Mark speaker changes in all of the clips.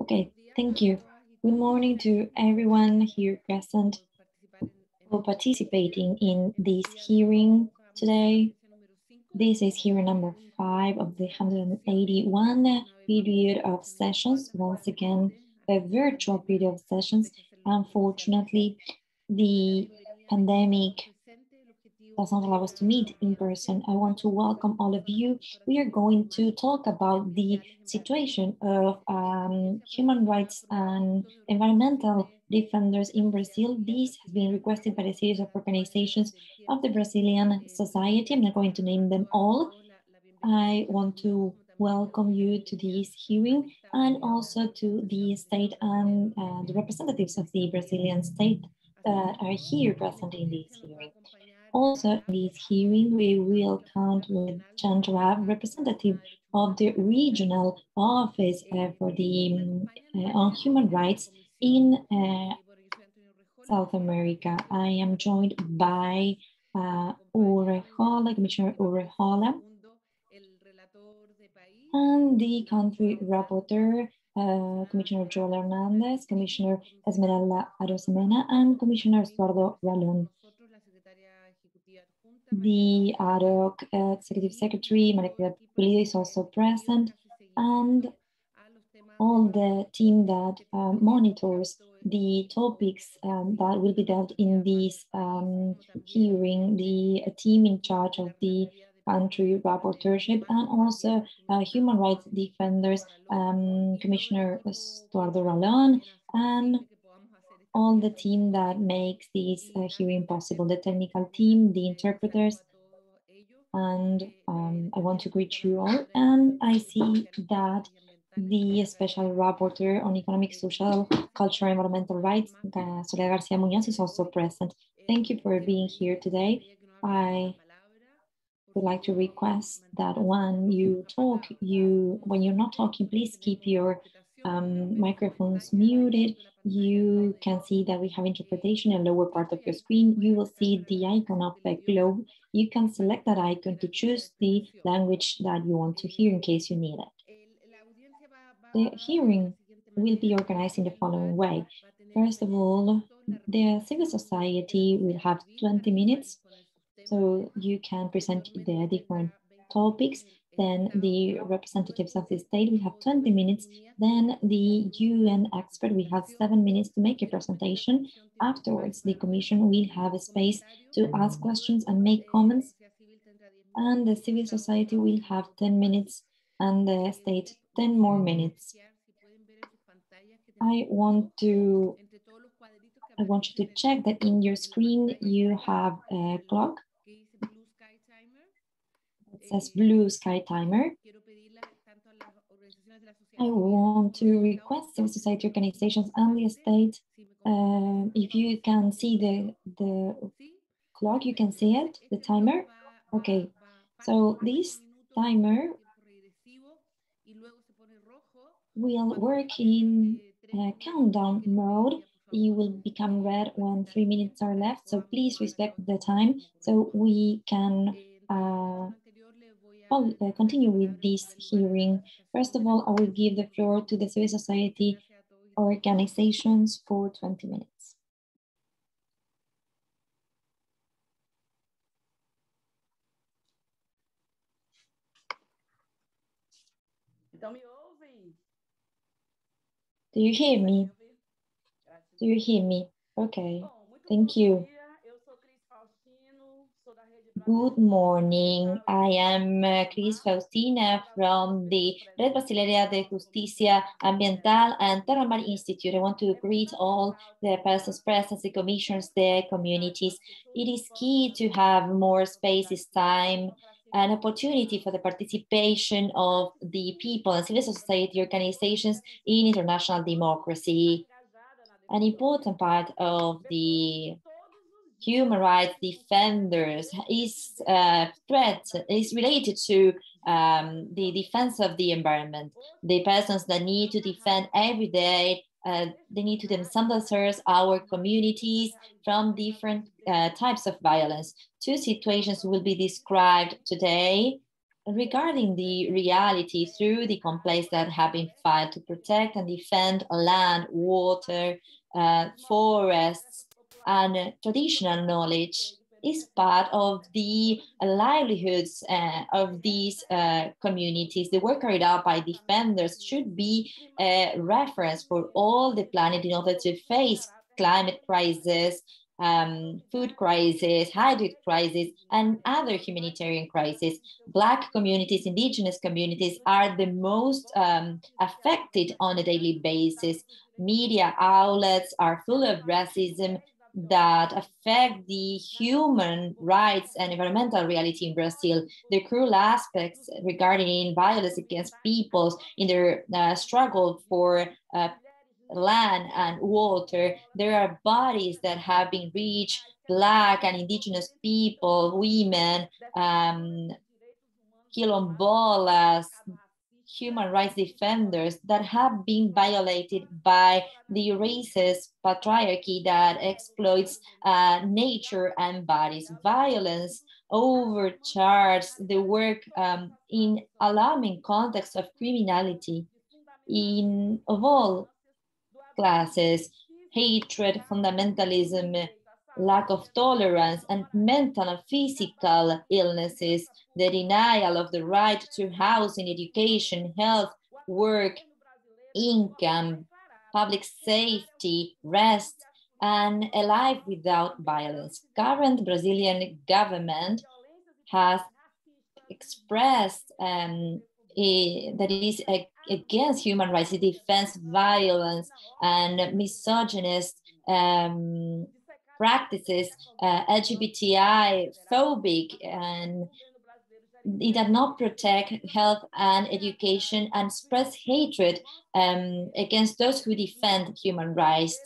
Speaker 1: Okay, thank you. Good morning to everyone here present for participating in this hearing today. This is hearing number five of the 181 period of sessions. Once again, a virtual period of sessions. Unfortunately, the pandemic does not allow us to meet in person. I want to welcome all of you. We are going to talk about the situation of um, human rights and environmental defenders in Brazil. This has been requested by a series of organizations of the Brazilian society. I'm not going to name them all. I want to welcome you to this hearing and also to the state and uh, the representatives of the Brazilian state that are here present in this hearing. Also, in this hearing, we will count with Chandra, representative of the regional office uh, for the uh, on human rights in uh, South America. I am joined by uh, Urrejola, Commissioner Urrejola, and the country rapporteur, uh, Commissioner Joel Hernandez, Commissioner Esmeralda Arosemena, and Commissioner Estuardo Ralón the ad hoc executive secretary, Maria Pulido, is also present, and all the team that um, monitors the topics um, that will be dealt in this um, hearing, the team in charge of the country rapporteurship, and also uh, human rights defenders, um, Commissioner Estuardo Ralón, and all the team that makes this uh, hearing possible, the technical team, the interpreters, and um, I want to greet you all. And I see that the special rapporteur on economic, social, cultural, environmental rights, uh, Soledad Garcia Munoz, is also present. Thank you for being here today. I would like to request that when you talk, you when you're not talking, please keep your um, microphones muted. You can see that we have interpretation in the lower part of your screen. You will see the icon of the globe. You can select that icon to choose the language that you want to hear in case you need it. The hearing will be organized in the following way. First of all, the civil society will have 20 minutes, so you can present the different topics then the representatives of the state, we have 20 minutes. Then the UN expert, we have seven minutes to make a presentation. Afterwards, the commission will have a space to ask questions and make comments. And the civil society will have 10 minutes and the state 10 more minutes. I want to I want you to check that in your screen you have a clock says Blue Sky Timer. I want to request civil society organizations and the state, uh, if you can see the, the clock, you can see it, the timer. Okay, so this timer will work in countdown mode. It will become red when three minutes are left. So please respect the time so we can uh, uh, Uh, continue with this hearing. First of all, I will give the floor to the civil society organizations for 20 minutes. Do you hear me? Do you hear me? Okay, thank you. Good morning. I am uh, Cris Faustino from the Red Brasileira de Justicia Ambiental and Terra Mar Institute. I want to greet all the persons present, the commissions, the communities. It is key to have more spaces, time, an opportunity for the participation of the people and civil society organizations in international democracy. An important part of the human rights defenders is uh, threat is related to um, the defense of the environment. The persons that need to defend every day, uh, they need to themselves our communities from different uh, types of violence. Two situations will be described today. regarding the reality through the complaints that have been filed to protect and defend land, water, uh, forests, and traditional knowledge is part of the livelihoods uh, of these uh, communities. The work carried out by defenders should be a reference for all the planet in order to face climate crisis, um, food crisis, hydrogen crisis, and other humanitarian crises. Black communities, indigenous communities are the most um, affected on a daily basis. Media outlets are full of racism that affect the human rights and environmental reality in Brazil. The cruel aspects regarding violence against peoples in their uh, struggle for uh, land and water. There are bodies that have been reached, Black and Indigenous people, women, um, quilombolas, human rights defenders that have been violated by the racist patriarchy that exploits uh, nature and bodies. Violence overcharges the work um, in alarming context of criminality in of all classes, hatred, fundamentalism, lack of tolerance, and mental and physical illnesses, the denial of the right to housing, education, health, work, income, public safety, rest, and a life without violence. Current Brazilian government has expressed um, a, that is a, against human rights, it defends violence and misogynist um, practices, uh, LGBTI phobic, and it does not protect health and education and spreads hatred um, against those who defend human rights.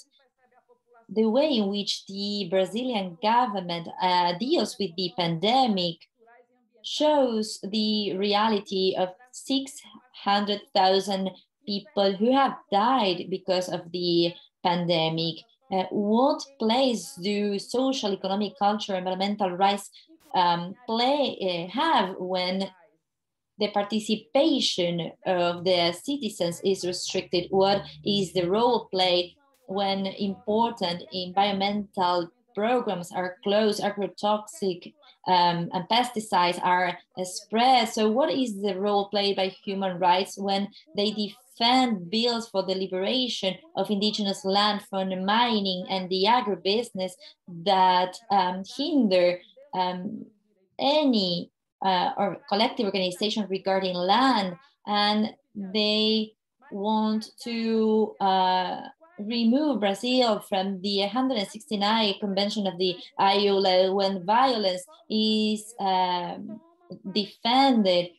Speaker 1: The way in which the Brazilian government uh, deals with the pandemic shows the reality of 600,000 people who have died because of the pandemic. Uh, what place do social, economic, cultural, environmental rights um, play uh, have when the participation of the citizens is restricted? What is the role played when important environmental programs are closed, agrotoxic um, and pesticides are spread. So what is the role played by human rights when they defend bills for the liberation of indigenous land from the mining and the agribusiness that um, hinder um, any uh, or collective organization regarding land and they want to uh, remove Brazil from the 169 Convention of the ILO when violence is um, defended.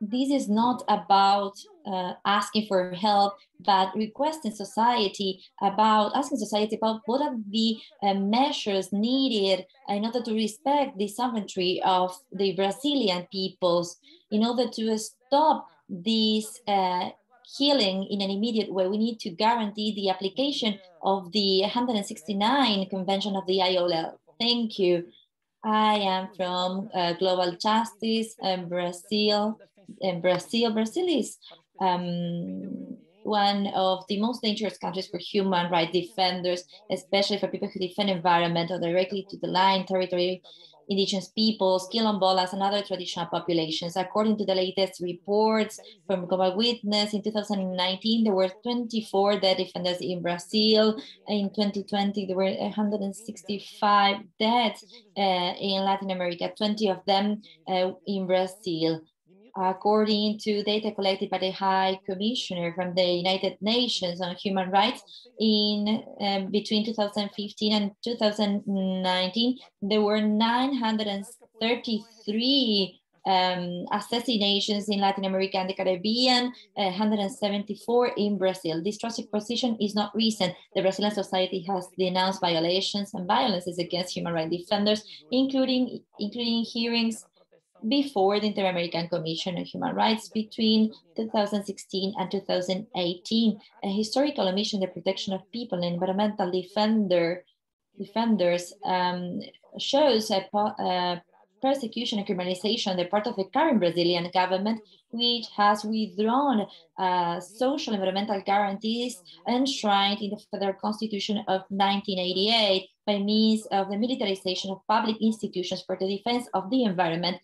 Speaker 1: This is not about uh, asking for help, but requesting society about asking society about what are the uh, measures needed in order to respect the sovereignty of the Brazilian peoples, in order to stop these uh, healing in an immediate way, we need to guarantee the application of the 169 Convention of the IOL. Thank you. I am from uh, Global Justice in Brazil. In Brazil, Brazil is um, one of the most dangerous countries for human rights defenders, especially for people who defend environment or directly to the line territory indigenous peoples, quilombolas, and other traditional populations. According to the latest reports from Global Witness, in 2019, there were 24 dead defenders in Brazil. In 2020, there were 165 dead uh, in Latin America, 20 of them uh, in Brazil according to data collected by the High Commissioner from the United Nations on Human Rights, in um, between 2015 and 2019, there were 933 um, assassinations in Latin America and the Caribbean, uh, 174 in Brazil. This tragic position is not recent. The Brazilian society has denounced violations and violences against human rights defenders, including including hearings before the Inter-American Commission on Human Rights between 2016 and 2018, a historical mission, the protection of people and environmental defender, defenders um, shows a, a, persecution and criminalization on the part of the current Brazilian government, which has withdrawn uh, social environmental guarantees enshrined in the Federal Constitution of 1988 by means of the militarization of public institutions for the defense of the environment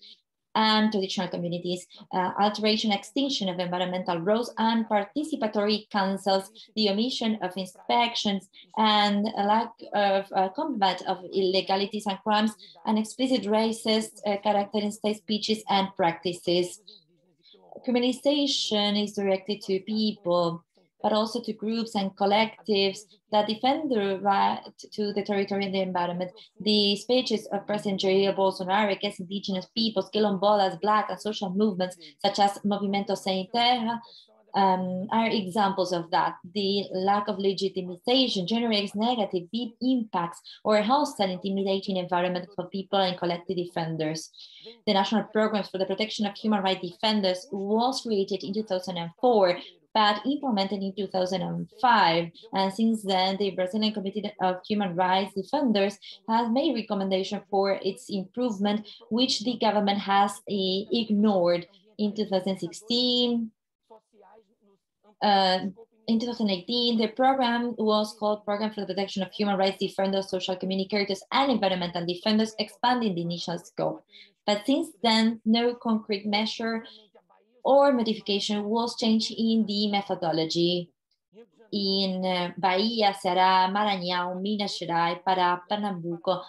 Speaker 1: and traditional communities, uh, alteration, extinction of environmental roles and participatory councils, the omission of inspections and a lack of uh, combat of illegalities and crimes, and explicit racist uh, character in state speeches and practices. Criminalization is directed to people but also to groups and collectives that defend the right to the territory and the environment. The speeches of President Jair Bolsonaro against indigenous peoples, quilombolas, black and social movements such as Movimento Sem Terra, um, are examples of that. The lack of legitimization generates negative deep impacts or a hostile intimidating environment for people and collective defenders. The National Programs for the Protection of Human Rights Defenders was created in 2004 but implemented in 2005. And since then, the Brazilian Committee of Human Rights Defenders has made recommendation for its improvement, which the government has uh, ignored in 2016. Uh, in 2018, the program was called Program for the Protection of Human Rights Defenders, Social Communicators, and Environmental Defenders, expanding the initial scope. But since then, no concrete measure or modification was changed in the methodology. In uh, Bahia, Ceará, Maranhão, Minas Gerais, Pará, Pernambuco,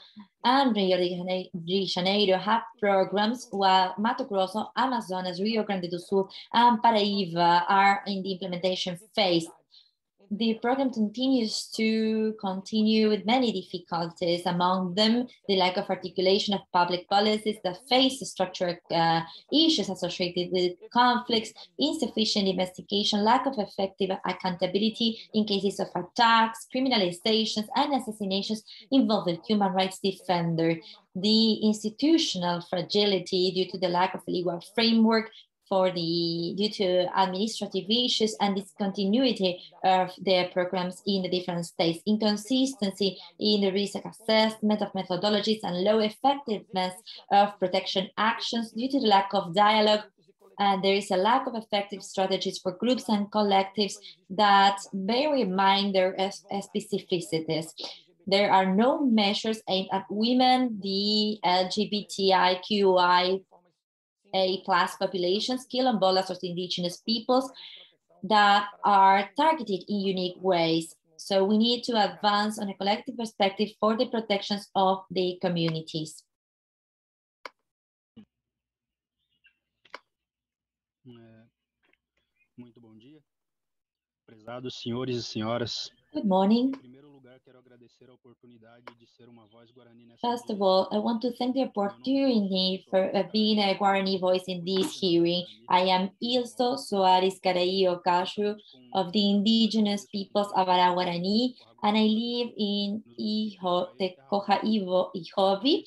Speaker 1: and Rio de Janeiro have programs while Mato Grosso, Amazonas, Rio Grande do Sul, and Paraíba are in the implementation phase the program continues to continue with many difficulties, among them the lack of articulation of public policies that face structural uh, issues associated with conflicts, insufficient investigation, lack of effective accountability in cases of attacks, criminalizations, and assassinations involving human rights defenders. The institutional fragility due to the lack of legal framework for the due to administrative issues and discontinuity of their programs in the different states, inconsistency in the risk assessment of methodologies and low effectiveness of protection actions due to the lack of dialogue and there is a lack of effective strategies for groups and collectives that bear in mind their specificities. There are no measures aimed at women, the LGBTIQI a plus populations, quilombolas or indigenous peoples that are targeted in unique ways. So we need to advance on a collective perspective for the protections of the communities.
Speaker 2: Muito bom dia, prezados senhores senhoras.
Speaker 1: Good morning. First of all, I want to thank the opportunity for uh, being a Guarani voice in this hearing. I am Ilso Soares Caraío Cashu of the indigenous peoples of Guarani, and I live in Iho, the Ivo Ihovi,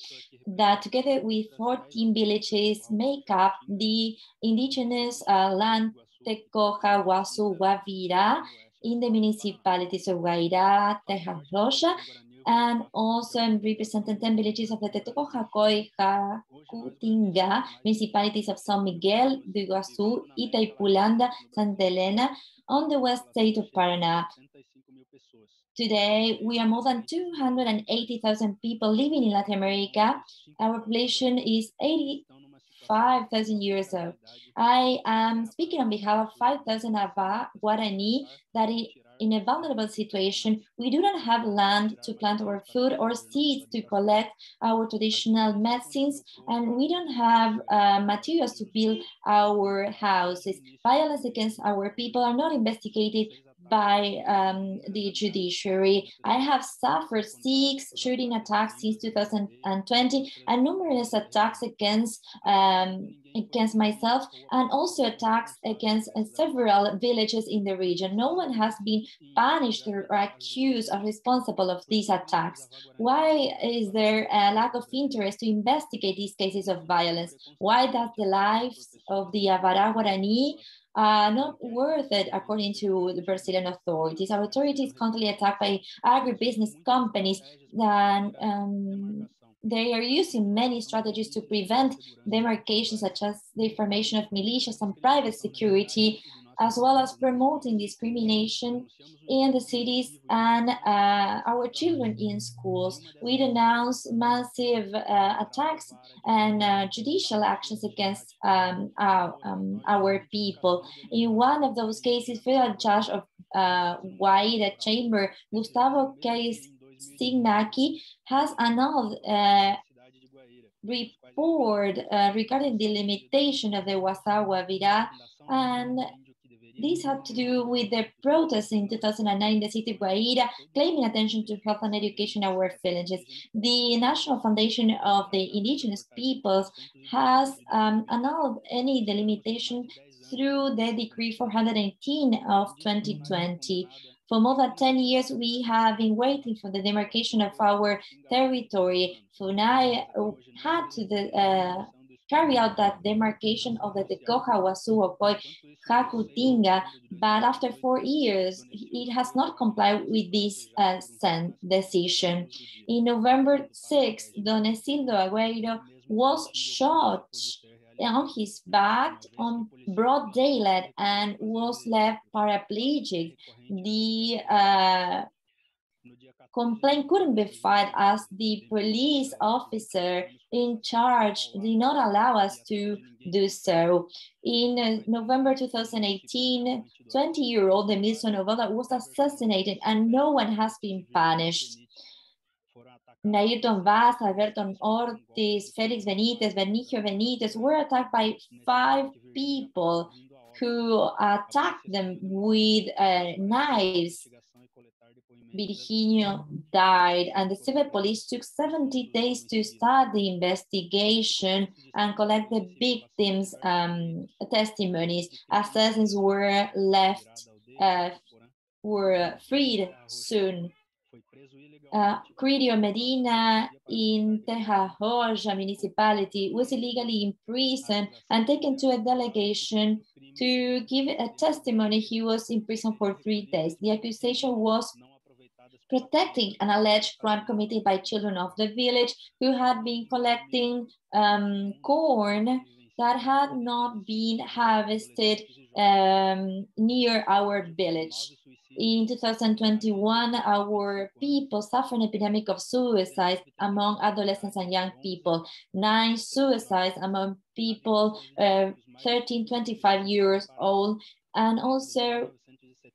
Speaker 1: that together with 14 villages make up the indigenous uh, land Tecoja Wasu Guavira in the municipalities of Guairá, Terra Roxa, and also representing 10 villages of the Tetecojacoy, Jacutinga, municipalities of San Miguel, de Iguazu, Itaipulândia, Santa Elena, on the west state of Paraná. Today, we are more than 280,000 people living in Latin America. Our population is 80 5,000 years old. I am speaking on behalf of 5,000 Ava Guarani that in a vulnerable situation, we do not have land to plant our food or seeds to collect our traditional medicines, and we don't have uh, materials to build our houses. Violence against our people are not investigated by um, the judiciary. I have suffered six shooting attacks since 2020 and numerous attacks against um, against myself and also attacks against uh, several villages in the region. No one has been punished or accused or responsible of these attacks. Why is there a lack of interest to investigate these cases of violence? Why does the lives of the Avará Guarani uh, not worth it, according to the Brazilian authorities. Our authorities constantly attacked by agribusiness companies and um, they are using many strategies to prevent demarcation, such as the formation of militias and private security, as well as promoting discrimination in the cities and uh, our children in schools. We denounce massive uh, attacks and uh, judicial actions against um, our, um, our people. In one of those cases, federal judge of uh, Guaira Chamber, Gustavo Case Signaki, has annulled uh, report uh, regarding the limitation of the Wasawa Vira and this had to do with the protests in 2009 in the city of Guaira, claiming attention to health and education in our villages. The National Foundation of the Indigenous Peoples has um, annulled any delimitation through the Decree 418 of 2020. For more than 10 years, we have been waiting for the demarcation of our territory. FUNAI had to the, uh, carry out that demarcation of the Tekoha Wasuokoi Hakutinga, but after four years, it has not complied with this uh, decision. In November 6, Don Isildo Agüero was shot on his back on broad daylight and was left paraplegic. The uh, complaint couldn't be filed as the police officer in charge did not allow us to do so. In uh, November 2018, 20-year-old Emilson Novoa was assassinated and no one has been punished. Nairton Vaz, Alberto Ortiz, Felix Benitez, Benicio Benitez were attacked by five people who attacked them with uh, knives Virginio died, and the civil police took 70 days to start the investigation and collect the victims' um, testimonies. Assassins were left, uh, were freed soon. Uh, Cridio Medina in Teja municipality was illegally imprisoned and taken to a delegation to give a testimony. He was in prison for three days. The accusation was protecting an alleged crime committed by children of the village who had been collecting um, corn that had not been harvested um, near our village. In 2021, our people suffered an epidemic of suicides among adolescents and young people. Nine suicides among people uh, 13, 25 years old. And also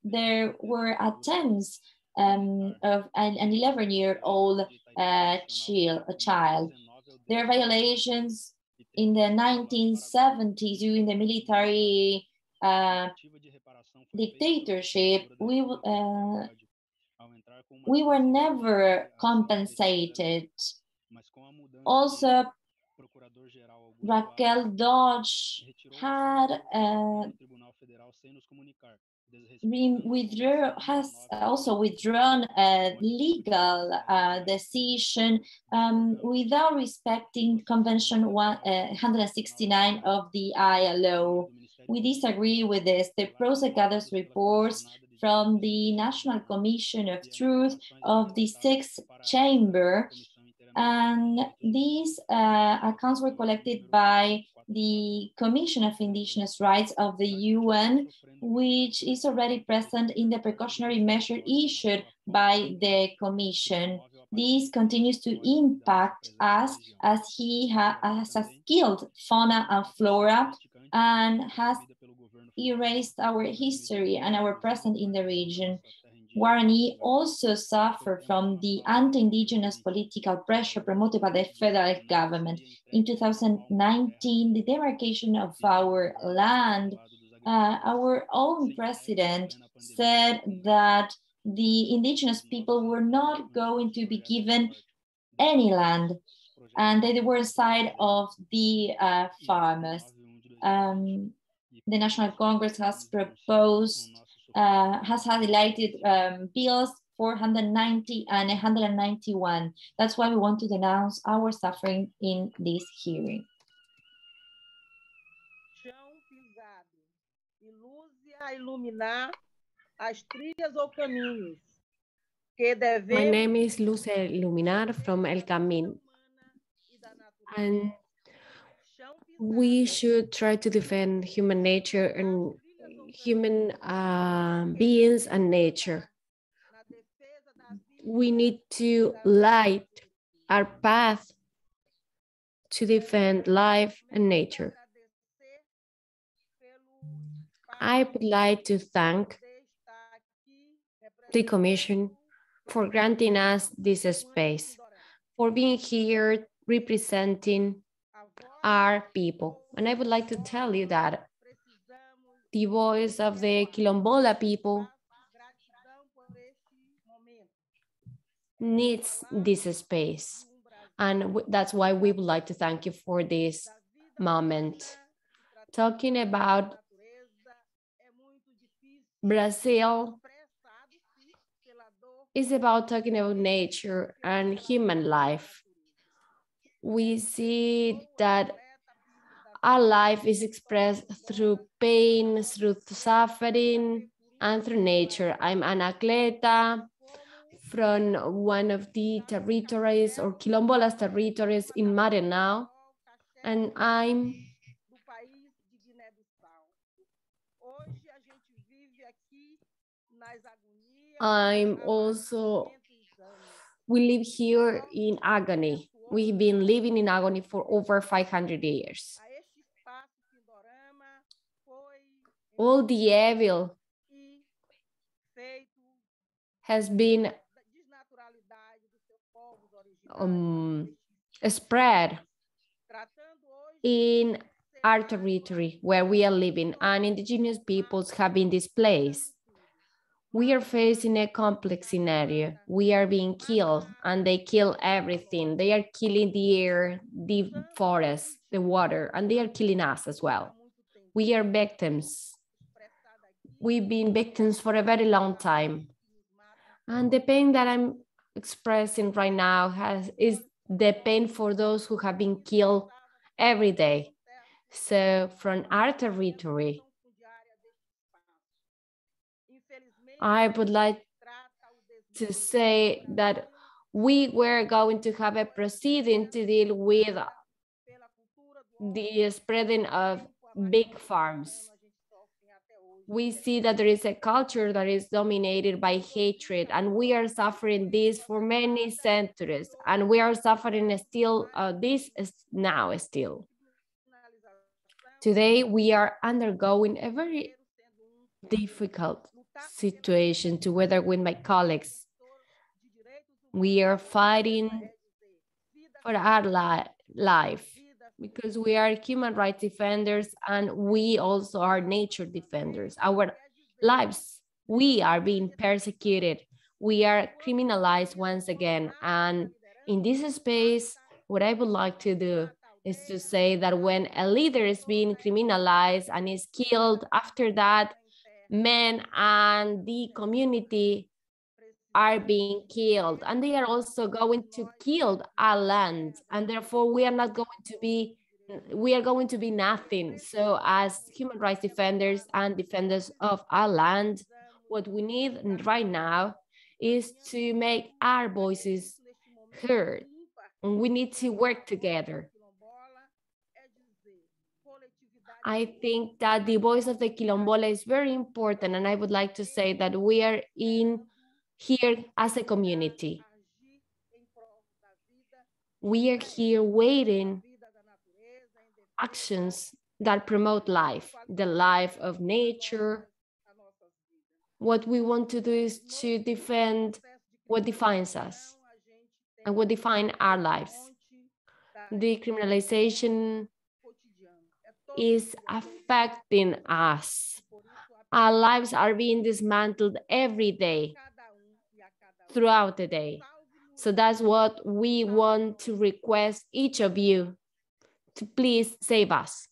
Speaker 1: there were attempts um, of an, an 11 year old uh, child. There are violations in the 1970s during the military uh, dictatorship. We, uh, we were never compensated. Also, Raquel Dodge had uh, withdraw has also withdrawn a legal uh, decision um, without respecting Convention one, uh, 169 of the ILO. We disagree with this. The PROCE gathers reports from the National Commission of Truth of the Sixth Chamber, and these uh, accounts were collected by the Commission of Indigenous Rights of the UN, which is already present in the precautionary measure issued by the Commission. This continues to impact us as he ha has killed fauna and flora and has erased our history and our present in the region. Guarani also suffered from the anti-indigenous political pressure promoted by the federal government. In 2019, the demarcation of our land, uh, our own president said that the indigenous people were not going to be given any land and they were side of the uh, farmers. Um, the National Congress has proposed uh, has highlighted um, bills 490 and 191. That's why we want to denounce our suffering in this hearing.
Speaker 3: My name is Luce Luminar from El Camin. And we should try to defend human nature and human uh, beings and nature. We need to light our path to defend life and nature. I would like to thank the Commission for granting us this space, for being here representing our people. And I would like to tell you that the voice of the Quilombola people needs this space. And that's why we would like to thank you for this moment. Talking about Brazil is about talking about nature and human life. We see that our life is expressed through pain, through suffering, and through nature. I'm an atleta from one of the territories or Quilombolas territories in Maranhão, and I'm I'm also, we live here in agony. We've been living in agony for over 500 years. All the evil has been um, spread in our territory where we are living and indigenous peoples have been displaced we are facing a complex scenario. We are being killed and they kill everything. They are killing the air, the forest, the water, and they are killing us as well. We are victims. We've been victims for a very long time. And the pain that I'm expressing right now has is the pain for those who have been killed every day. So from our territory, I would like to say that we were going to have a proceeding to deal with the spreading of big farms. We see that there is a culture that is dominated by hatred, and we are suffering this for many centuries, and we are suffering still uh, this is now still. Today, we are undergoing a very difficult situation together with my colleagues. We are fighting for our li life because we are human rights defenders and we also are nature defenders. Our lives, we are being persecuted. We are criminalized once again. And in this space, what I would like to do is to say that when a leader is being criminalized and is killed, after that, men and the community are being killed and they are also going to kill our land and therefore we are not going to be we are going to be nothing so as human rights defenders and defenders of our land what we need right now is to make our voices heard and we need to work together I think that the voice of the Quilombola is very important. And I would like to say that we are in here as a community. We are here waiting actions that promote life, the life of nature. What we want to do is to defend what defines us and what define our lives. The criminalization is affecting us. Our lives are being dismantled every day, throughout the day. So that's what we want to request each of you to please save us.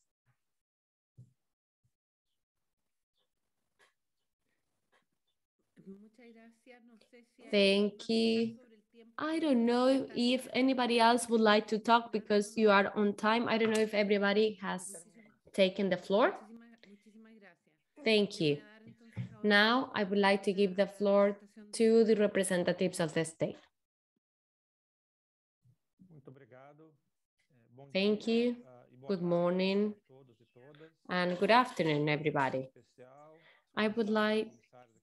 Speaker 3: Thank you. I don't know if anybody else would like to talk because you are on time. I don't know if everybody has taken the floor. Thank you. Now I would like to give the floor to the representatives of the state. Thank you. Good morning and good afternoon, everybody. I would like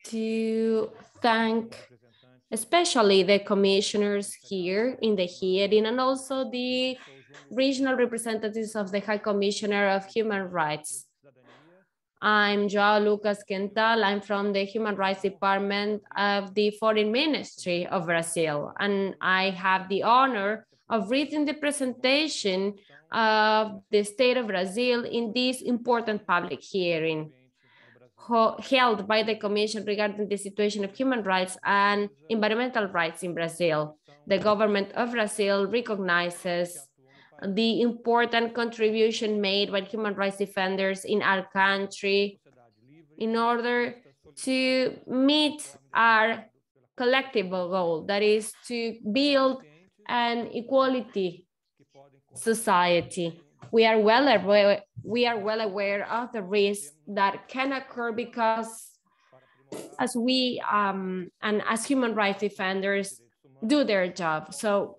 Speaker 3: to thank especially the commissioners here in the hearing and also the regional representatives of the High Commissioner of Human Rights. I'm Joao Lucas Quental. I'm from the Human Rights Department of the Foreign Ministry of Brazil. And I have the honor of reading the presentation of the state of Brazil in this important public hearing held by the Commission regarding the situation of human rights and environmental rights in Brazil. The government of Brazil recognizes the important contribution made by human rights defenders in our country in order to meet our collective goal, that is to build an equality society. We are well aware, we are well aware of the risks that can occur because as we um, and as human rights defenders do their job. So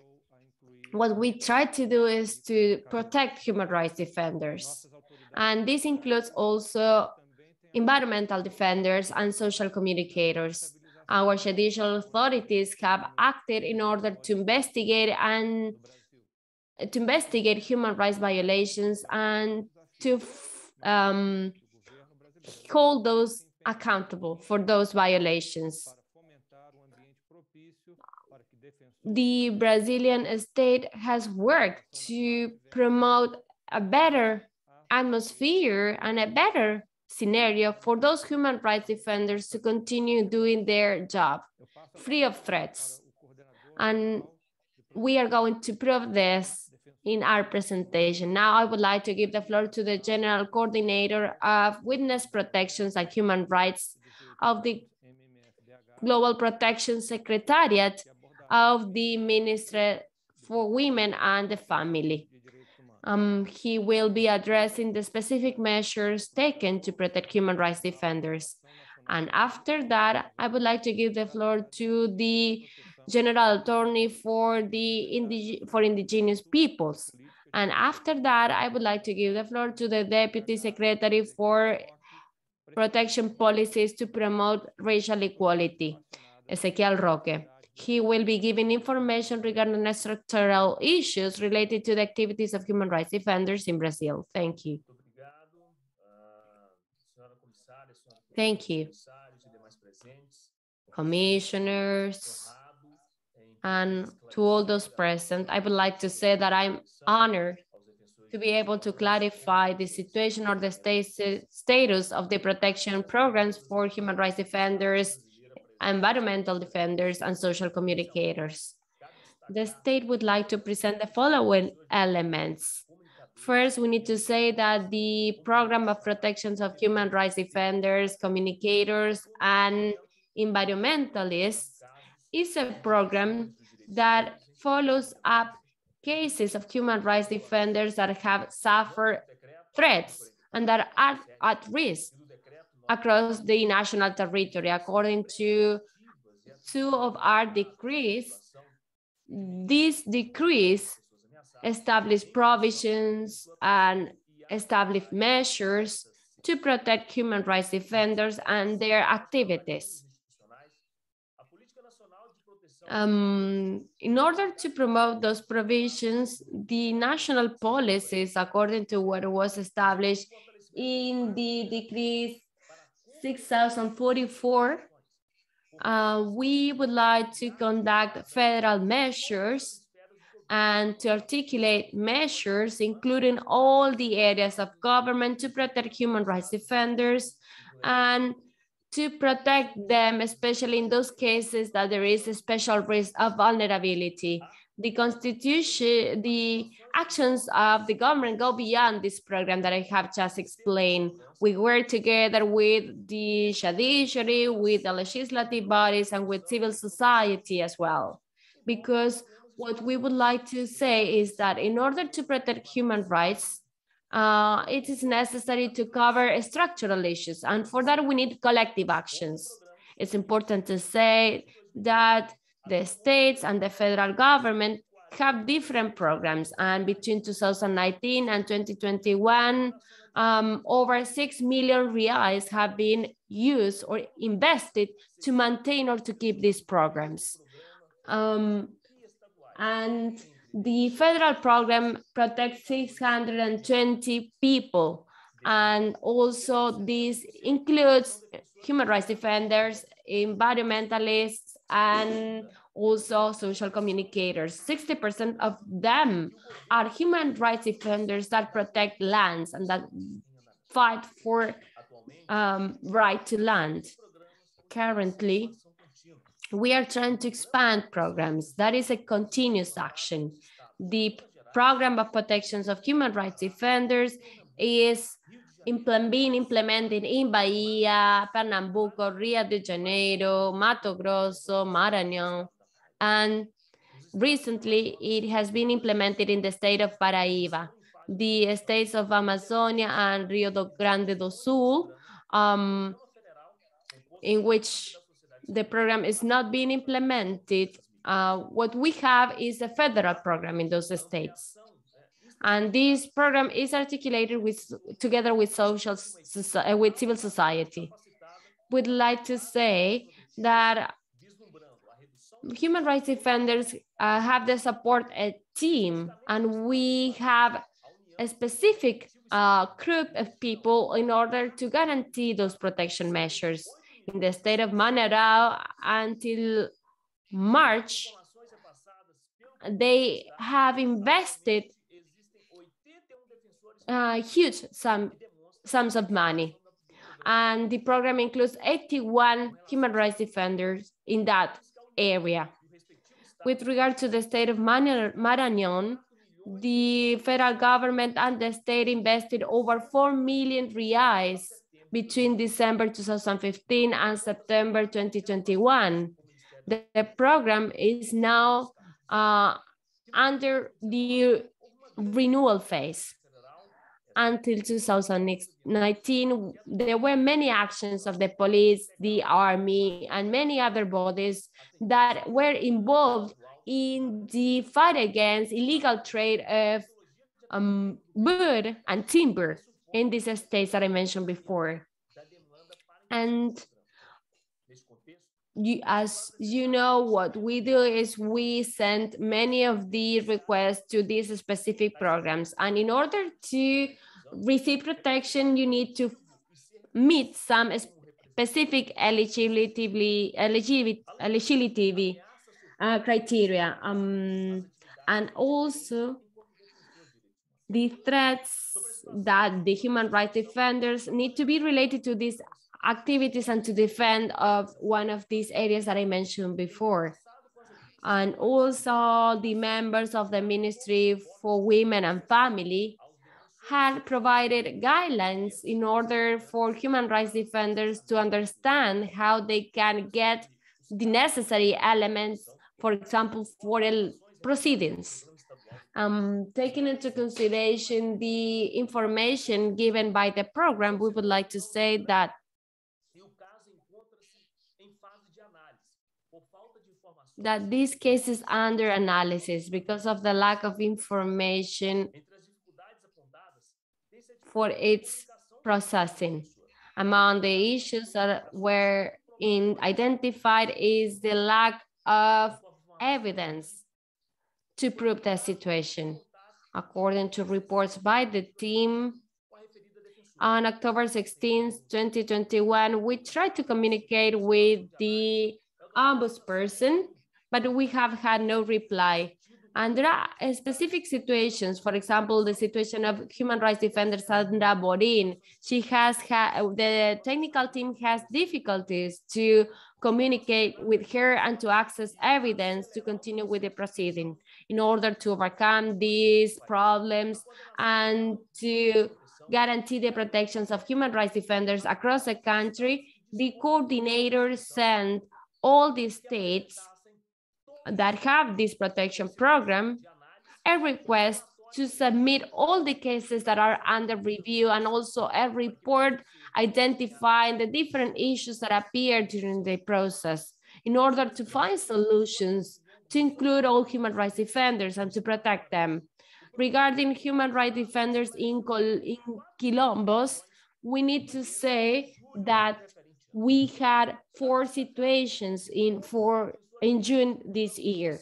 Speaker 3: what we try to do is to protect human rights defenders. And this includes also environmental defenders and social communicators. Our judicial authorities have acted in order to investigate and to investigate human rights violations and to um, hold those accountable for those violations the Brazilian state has worked to promote a better atmosphere and a better scenario for those human rights defenders to continue doing their job free of threats. And we are going to prove this in our presentation. Now I would like to give the floor to the General Coordinator of Witness Protections and Human Rights of the Global Protection Secretariat of the Ministry for Women and the Family. Um, he will be addressing the specific measures taken to protect human rights defenders. And after that, I would like to give the floor to the General Attorney for the indig for indigenous peoples. And after that, I would like to give the floor to the Deputy Secretary for Protection Policies to Promote Racial Equality, Esequiel Roque. He will be giving information regarding structural issues related to the activities of human rights defenders in Brazil. Thank you. Thank you. Commissioners and to all those present, I would like to say that I'm honored to be able to clarify the situation or the status of the protection programs for human rights defenders environmental defenders, and social communicators. The state would like to present the following elements. First, we need to say that the program of protections of human rights defenders, communicators, and environmentalists is a program that follows up cases of human rights defenders that have suffered threats and that are at risk across the national territory. According to two of our decrees, these decrees establish provisions and establish measures to protect human rights defenders and their activities. Um, in order to promote those provisions, the national policies, according to what was established in the decrees 6044, uh, we would like to conduct federal measures and to articulate measures, including all the areas of government to protect human rights defenders and to protect them, especially in those cases that there is a special risk of vulnerability. The constitution, the actions of the government go beyond this program that I have just explained. We work together with the judiciary, with the legislative bodies, and with civil society as well. Because what we would like to say is that in order to protect human rights, uh, it is necessary to cover structural issues. And for that, we need collective actions. It's important to say that the states and the federal government have different programs and between 2019 and 2021, um, over 6 million reais have been used or invested to maintain or to keep these programs. Um, and the federal program protects 620 people. And also this includes human rights defenders, environmentalists, and also social communicators. 60% of them are human rights defenders that protect lands and that fight for um, right to land. Currently, we are trying to expand programs. That is a continuous action. The program of protections of human rights defenders is implement, being implemented in Bahia, Pernambuco, Rio de Janeiro, Mato Grosso, Maranhão, and recently it has been implemented in the state of Paraíba. The states of Amazonia and Rio Grande do Sul, um, in which the program is not being implemented, uh, what we have is a federal program in those states. And this program is articulated with, together with social, uh, with civil society. We'd like to say that human rights defenders uh, have the support a team and we have a specific uh, group of people in order to guarantee those protection measures in the state of Maranhão until March, they have invested uh, huge sum, sums of money. And the program includes 81 human rights defenders in that area. With regard to the state of Maranhão, the federal government and the state invested over 4 million reais between December 2015 and September 2021. The, the program is now uh, under the renewal phase. Until 2019, there were many actions of the police, the army, and many other bodies that were involved in the fight against illegal trade of um, wood and timber in these states that I mentioned before. And you, as you know, what we do is we send many of the requests to these specific programs. And in order to receive protection, you need to meet some specific eligibility, eligibility, eligibility uh, criteria. Um, and also the threats that the human rights defenders need to be related to these activities and to defend of one of these areas that I mentioned before. And also the members of the Ministry for Women and Family had provided guidelines in order for human rights defenders to understand how they can get the necessary elements, for example, for proceedings. Um, taking into consideration the information given by the program, we would like to say that that this case is under analysis because of the lack of information for its processing. Among the issues that were in identified is the lack of evidence to prove the situation. According to reports by the team, on October 16, 2021, we tried to communicate with the ombudsperson, but we have had no reply. And there are uh, specific situations, for example, the situation of human rights defender Sandra Borin. She has had, the technical team has difficulties to communicate with her and to access evidence to continue with the proceeding in order to overcome these problems and to guarantee the protections of human rights defenders across the country, the coordinator sent all the states that have this protection program a request to submit all the cases that are under review and also a report identifying the different issues that appear during the process in order to find solutions to include all human rights defenders and to protect them. Regarding human rights defenders in, Col in Quilombos, we need to say that we had four situations in, four, in June this year.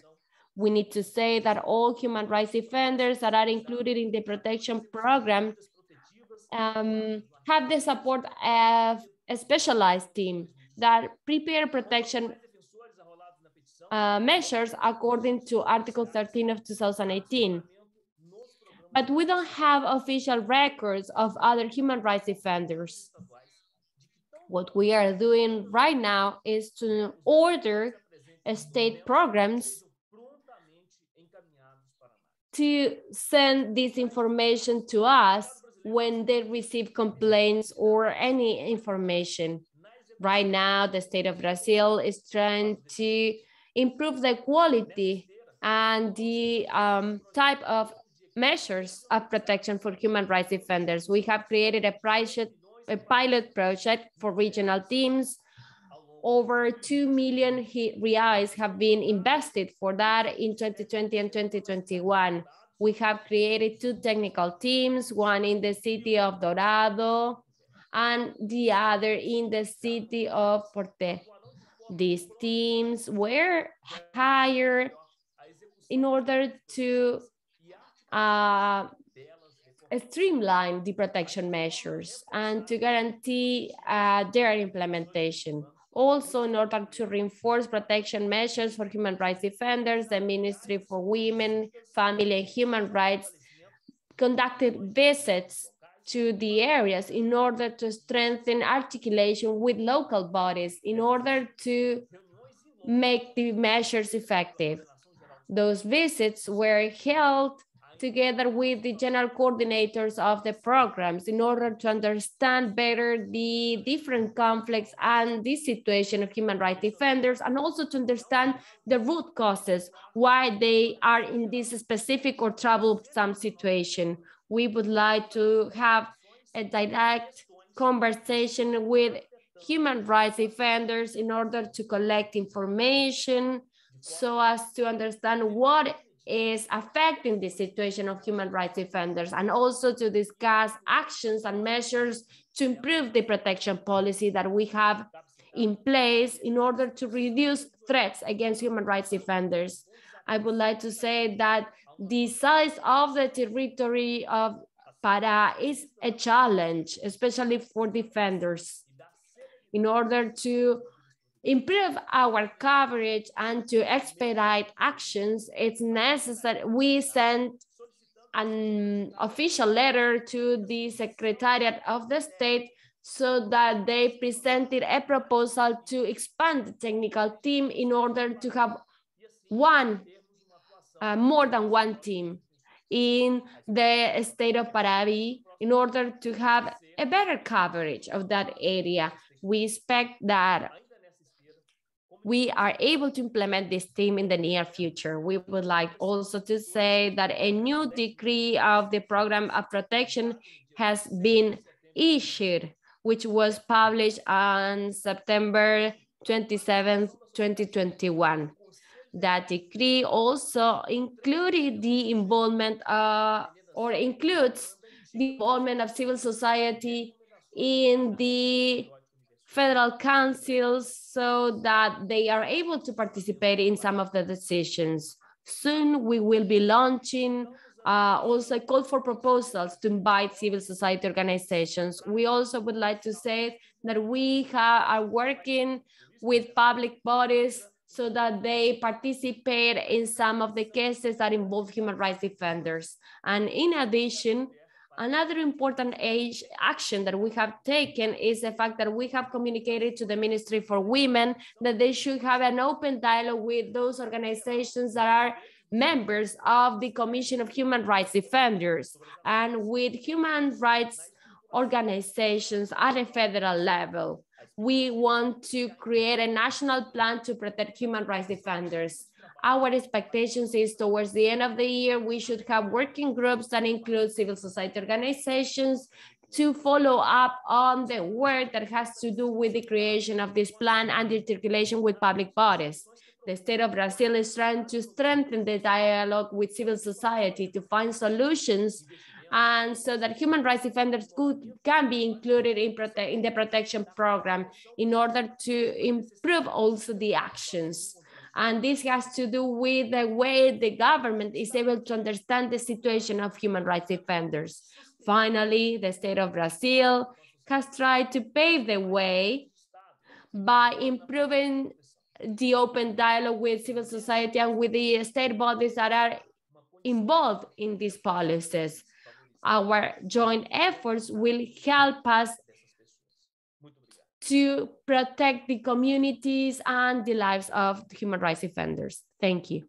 Speaker 3: We need to say that all human rights defenders that are included in the protection program um, have the support of a specialized team that prepare protection uh, measures according to Article 13 of 2018. But we don't have official records of other human rights defenders. What we are doing right now is to order state programs to send this information to us when they receive complaints or any information. Right now, the state of Brazil is trying to improve the quality and the um, type of measures of protection for human rights defenders. We have created a, project, a pilot project for regional teams. Over 2 million reais have been invested for that in 2020 and 2021. We have created two technical teams, one in the city of Dorado and the other in the city of Porte. These teams were hired in order to uh, streamline the protection measures and to guarantee uh, their implementation. Also, in order to reinforce protection measures for human rights defenders, the Ministry for Women, Family and Human Rights conducted visits to the areas in order to strengthen articulation with local bodies in order to make the measures effective. Those visits were held together with the general coordinators of the programs in order to understand better the different conflicts and the situation of human rights defenders and also to understand the root causes why they are in this specific or troublesome situation. We would like to have a direct conversation with human rights defenders in order to collect information so as to understand what is affecting the situation of human rights defenders and also to discuss actions and measures to improve the protection policy that we have in place in order to reduce threats against human rights defenders. I would like to say that the size of the territory of Pará is a challenge, especially for defenders. In order to improve our coverage and to expedite actions, it's necessary we send an official letter to the Secretariat of the State so that they presented a proposal to expand the technical team in order to have one, uh, more than one team in the state of Parabi in order to have a better coverage of that area. We expect that we are able to implement this team in the near future. We would like also to say that a new decree of the program of protection has been issued, which was published on September 27, 2021. That decree also included the involvement uh, or includes the involvement of civil society in the federal councils so that they are able to participate in some of the decisions. Soon we will be launching uh, also a call for proposals to invite civil society organizations. We also would like to say that we are working with public bodies so that they participate in some of the cases that involve human rights defenders. And in addition, Another important age action that we have taken is the fact that we have communicated to the Ministry for Women that they should have an open dialogue with those organizations that are members of the Commission of Human Rights Defenders and with human rights organizations at a federal level. We want to create a national plan to protect human rights defenders our expectations is towards the end of the year, we should have working groups that include civil society organizations to follow up on the work that has to do with the creation of this plan and the articulation with public bodies. The state of Brazil is trying to strengthen the dialogue with civil society to find solutions and so that human rights defenders could, can be included in, prote in the protection program in order to improve also the actions. And this has to do with the way the government is able to understand the situation of human rights defenders. Finally, the state of Brazil has tried to pave the way by improving the open dialogue with civil society and with the state bodies that are involved in these policies. Our joint efforts will help us to protect the communities and the lives of human rights defenders. Thank you.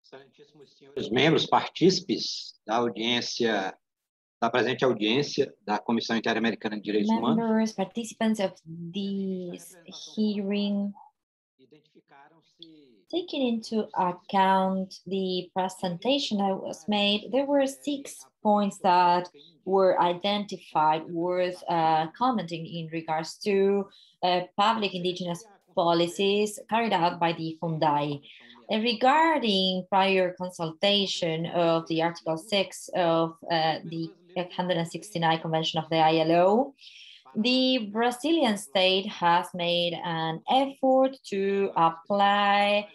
Speaker 4: Excelentíssimos senhores membros, partícipes da audiência, da presente audiência da Comissão Interamericana de Direitos Humanos.
Speaker 1: Members, participants of this hearing, taking into account the presentation that was made, there were six points that were identified worth uh, commenting in regards to uh, public indigenous policies carried out by the Funai. And regarding prior consultation of the Article 6 of uh, the 169 Convention of the ILO, the Brazilian state has made an effort to apply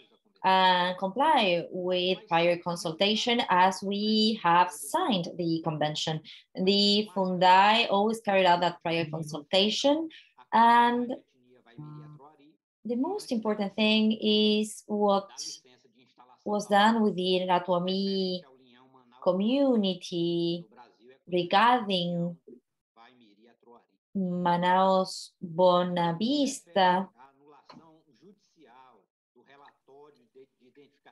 Speaker 1: and comply with prior consultation as we have signed the convention. The Funai always carried out that prior consultation and the most important thing is what was done with the Iratuami community regarding Manaus Bonavista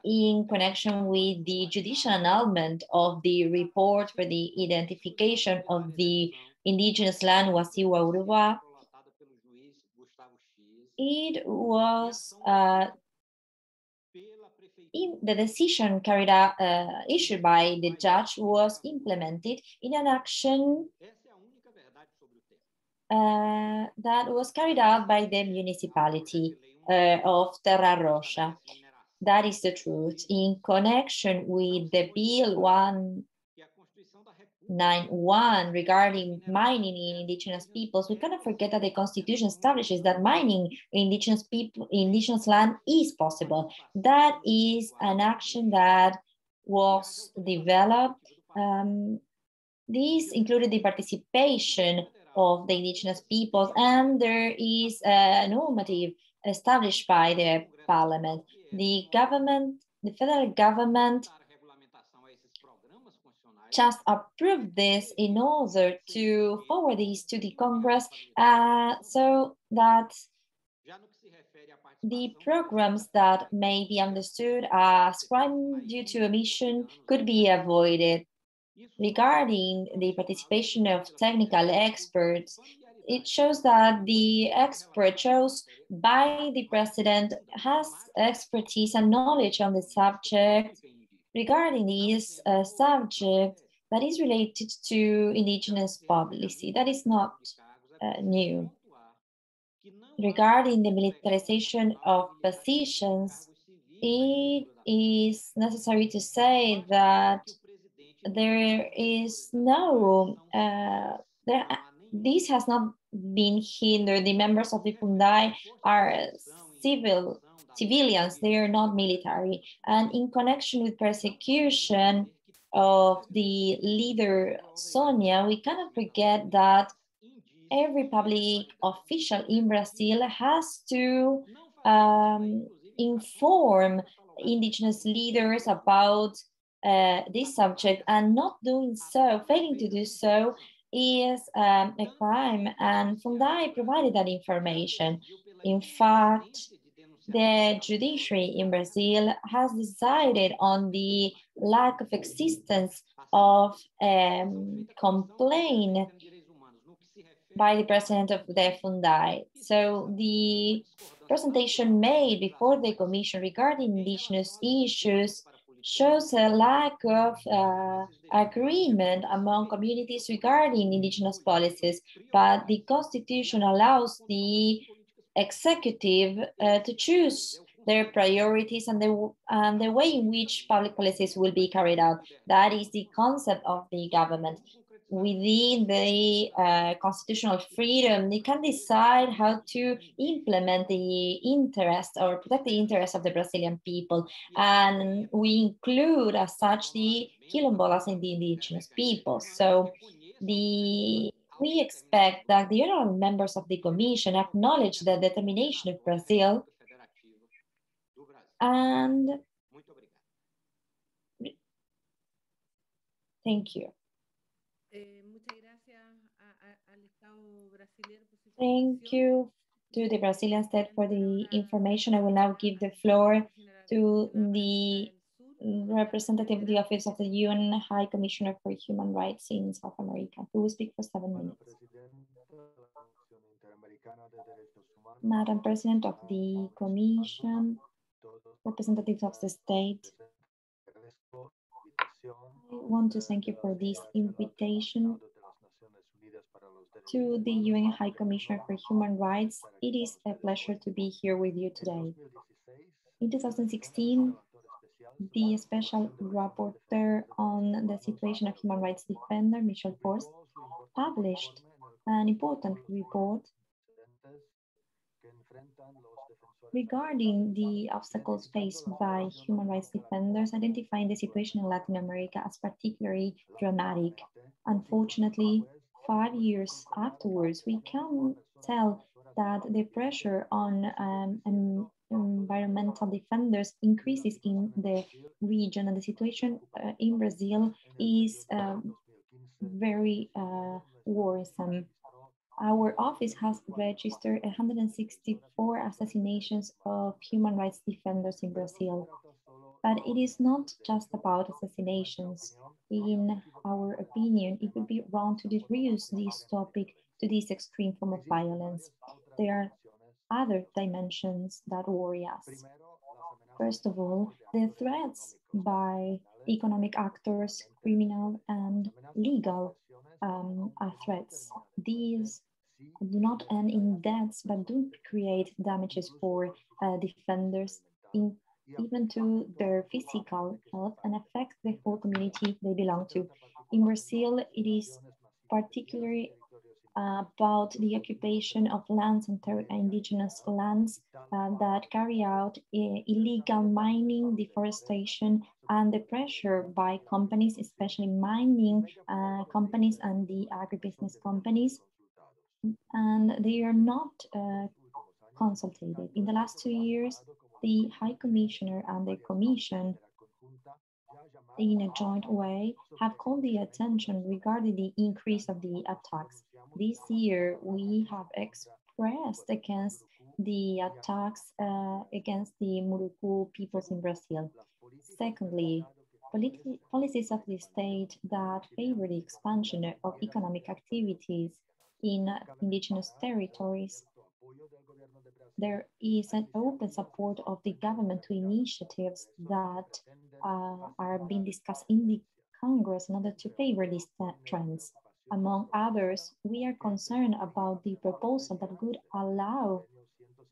Speaker 1: in connection with the judicial annulment of the report for the identification of the indigenous land Wasiwa Uruba. It was uh, in the decision carried out, uh, issued by the judge was implemented in an action uh, that was carried out by the municipality uh, of Terra Roxa. That is the truth. In connection with the Bill 191 regarding mining in indigenous peoples, we cannot forget that the Constitution establishes that mining in indigenous people, indigenous land is possible. That is an action that was developed. Um, this included the participation of the indigenous peoples, and there is a normative established by the parliament the government, the federal government just approved this in order to forward this to the Congress uh, so that the programs that may be understood as crime due to omission could be avoided. Regarding the participation of technical experts, it shows that the expert chose by the president has expertise and knowledge on the subject regarding this uh, subject that is related to indigenous policy. That is not uh, new. Regarding the militarization of positions, it is necessary to say that there is no uh, there this has not been hindered. The members of the Funai are civil civilians, they are not military. And in connection with persecution of the leader Sonia, we cannot forget that every public official in Brazil has to um, inform indigenous leaders about uh, this subject and not doing so, failing to do so, is um, a crime, and Funai provided that information. In fact, the judiciary in Brazil has decided on the lack of existence of a um, complaint by the president of the Funai. So the presentation made before the commission regarding indigenous issues shows a lack of uh, agreement among communities regarding indigenous policies, but the constitution allows the executive uh, to choose their priorities and the, and the way in which public policies will be carried out. That is the concept of the government. Within the uh, constitutional freedom, they can decide how to implement the interest or protect the interests of the Brazilian people. And we include as such the quilombolas and the indigenous people. So the we expect that the honorable members of the Commission acknowledge the determination of Brazil and thank you. Thank you to the Brazilian state for the information. I will now give the floor to the representative of the Office of the UN High Commissioner for Human Rights in South America, who will speak for seven minutes. Madam President of the Commission, representatives of the state, I want to thank you for this invitation to the UN High Commissioner for Human Rights. It is a pleasure to be here with you today. In 2016, the special rapporteur on the situation of human rights defender, Michel Forst, published an important report regarding the obstacles faced by human rights defenders, identifying the situation in Latin America as particularly dramatic. Unfortunately, five years afterwards, we can tell that the pressure on um, environmental defenders increases in the region and the situation uh, in Brazil is um, very uh, worrisome. Our office has registered 164 assassinations of human rights defenders in Brazil. But it is not just about assassinations. In our opinion, it would be wrong to reduce this topic to this extreme form of violence. There are other dimensions that worry us. First of all, the threats by economic actors, criminal and legal um, threats. These do not end in deaths, but do create damages for uh, defenders, in, even to their physical health, and affect the whole community they belong to. In Brazil, it is particularly about the occupation of lands and indigenous lands uh, that carry out uh, illegal mining, deforestation, and the pressure by companies, especially mining uh, companies and the agribusiness companies. And they are not uh, consulted. In the last two years, the High Commissioner and the Commission in a joint way have called the attention regarding the increase of the attacks. This year, we have expressed against the attacks uh, against the Munduruku peoples in Brazil. Secondly, policies of the state that favor the expansion of economic activities in indigenous territories there is an open support of the government to initiatives that uh, are being discussed in the Congress in order to favor these trends. Among others, we are concerned about the proposal that would allow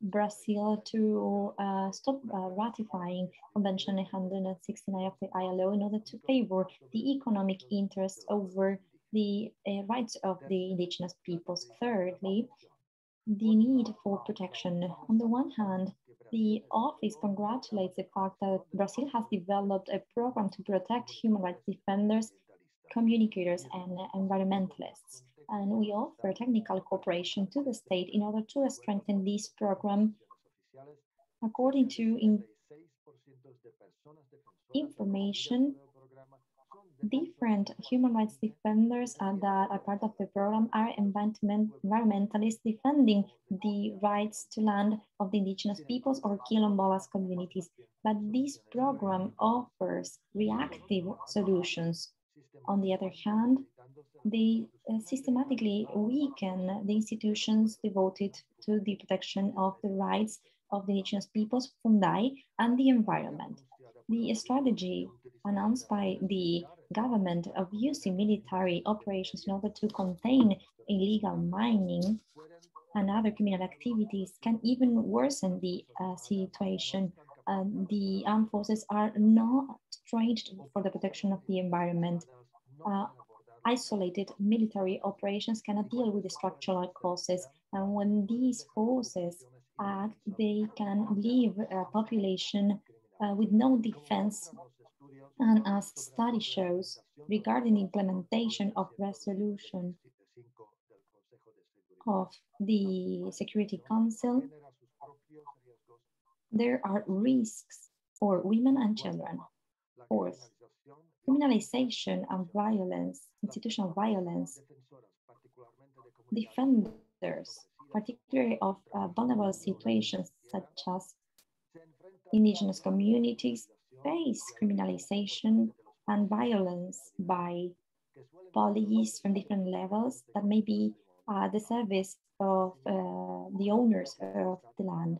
Speaker 1: Brazil to uh, stop uh, ratifying Convention 169 of the ILO in order to favor the economic interests over the uh, rights of the indigenous peoples. Thirdly, the need for protection. On the one hand, the office congratulates the fact that Brazil has developed a program to protect human rights defenders, communicators, and environmentalists. And we offer technical cooperation to the state in order to strengthen this program. According to in information, different human rights defenders that are part of the program are environmentalists defending the rights to land of the indigenous peoples or quilombolas communities. But this program offers reactive solutions. On the other hand, they uh, systematically weaken the institutions devoted to the protection of the rights of the indigenous peoples, Funai, and the environment. The strategy announced by the government of using military operations in order to contain illegal mining and other criminal activities can even worsen the uh, situation. Um, the armed forces are not trained for the protection of the environment. Uh, isolated military operations cannot deal with the structural causes. And when these forces act, they can leave a population uh, with no defense. And as study shows, regarding implementation of resolution of the Security Council, there are risks for women and children. Fourth, criminalization and violence, institutional violence, defenders, particularly of uh, vulnerable situations such as indigenous communities, face criminalization and violence by police from different levels that may be at the service of uh, the owners of the land.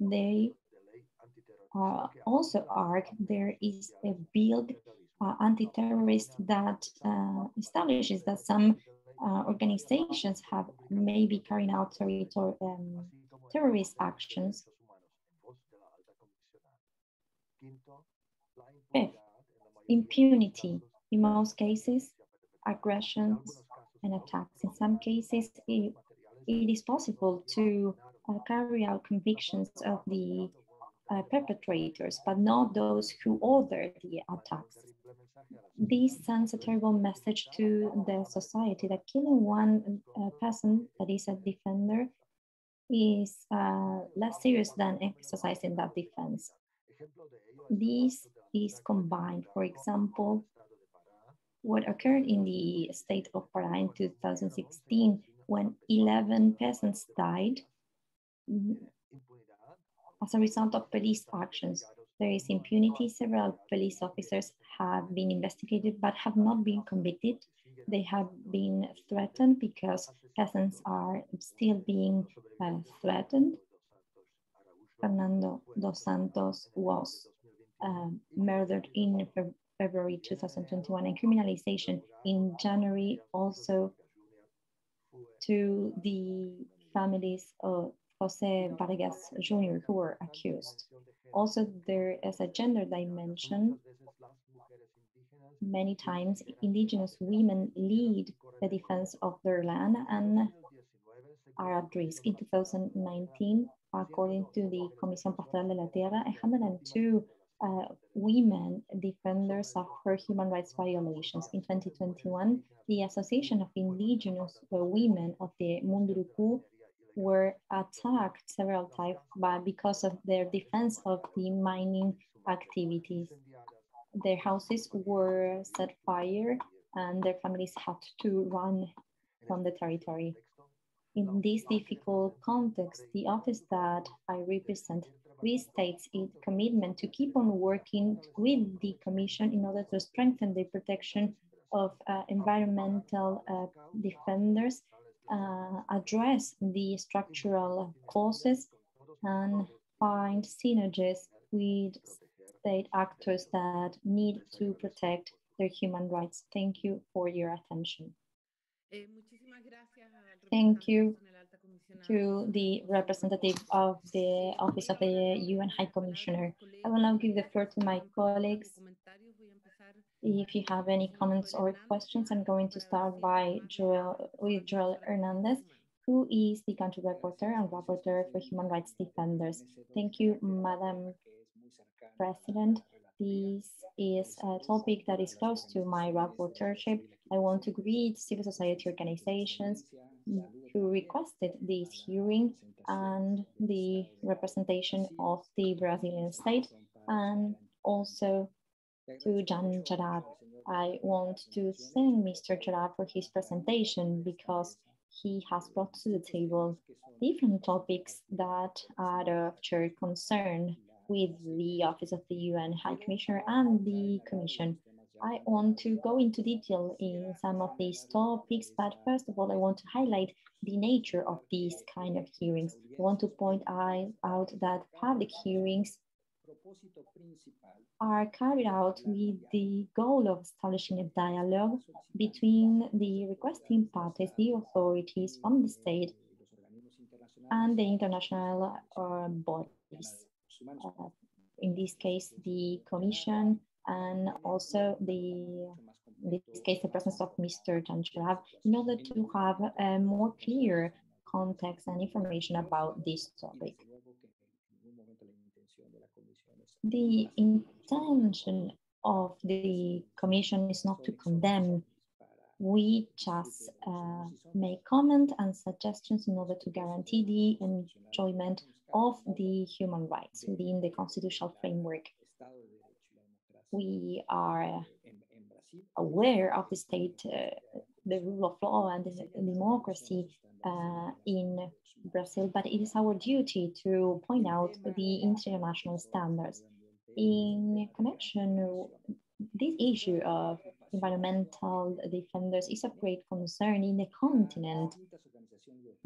Speaker 1: They uh, also argue there is a bill uh, anti-terrorist that uh, establishes that some uh, organizations have maybe carrying out territor um, terrorist actions. Fifth, impunity. In most cases, aggressions and attacks. In some cases, it, it is possible to uh, carry out convictions of the uh, perpetrators, but not those who ordered the attacks. This sends a terrible message to the society that killing one uh, person that is a defender is uh, less serious than exercising that defense. This is combined, for example, what occurred in the state of Pará in 2016 when 11 peasants died as a result of police actions. There is impunity. Several police officers have been investigated but have not been convicted. They have been threatened because peasants are still being uh, threatened. Fernando dos Santos was uh, murdered in February 2021 and criminalization in January also to the families of Jose Vargas Jr. who were accused. Also, there is a gender dimension. Many times, indigenous women lead the defense of their land and are at risk. In 2019, according to the Comisión Pastoral de la Tierra, 102 uh, women defenders suffer human rights violations. In 2021, the Association of Indigenous Women of the Munduruku were attacked several times but because of their defense of the mining activities. Their houses were set fire and their families had to run from the territory. In this difficult context, the office that I represent restates its commitment to keep on working with the Commission in order to strengthen the protection of uh, environmental uh, defenders uh, address the structural causes and find synergies with state actors that need to protect their human rights. Thank you for your attention. Thank you to the representative of the Office of the UN High Commissioner. I will now give the floor to my colleagues if you have any comments or questions, I'm going to start by Joel, with Joel Hernandez, who is the country reporter and rapporteur for human rights defenders. Thank you, Madam President. This is a topic that is close to my rapporteurship. I want to greet civil society organizations who requested this hearing and the representation of the Brazilian state and also to Jan Jarab. I want to thank Mr. Jarab for his presentation because he has brought to the table different topics that are of shared concern with the Office of the UN High Commissioner and the Commission. I want to go into detail in some of these topics, but first of all, I want to highlight the nature of these kind of hearings. I want to point out that public hearings are carried out with the goal of establishing a dialogue between the requesting parties, the authorities from the state, and the international uh, bodies. Uh, in this case, the Commission and also the in this case, the presence of Mr. Jan Jarab, in order to have a more clear context and information about this topic. The intention of the Commission is not to condemn. We just uh, make comment and suggestions in order to guarantee the enjoyment of the human rights within the constitutional framework. We are aware of the state, uh, the rule of law and the democracy uh, in Brazil, but it is our duty to point out the international standards. In connection, this issue of environmental defenders is of great concern in the continent.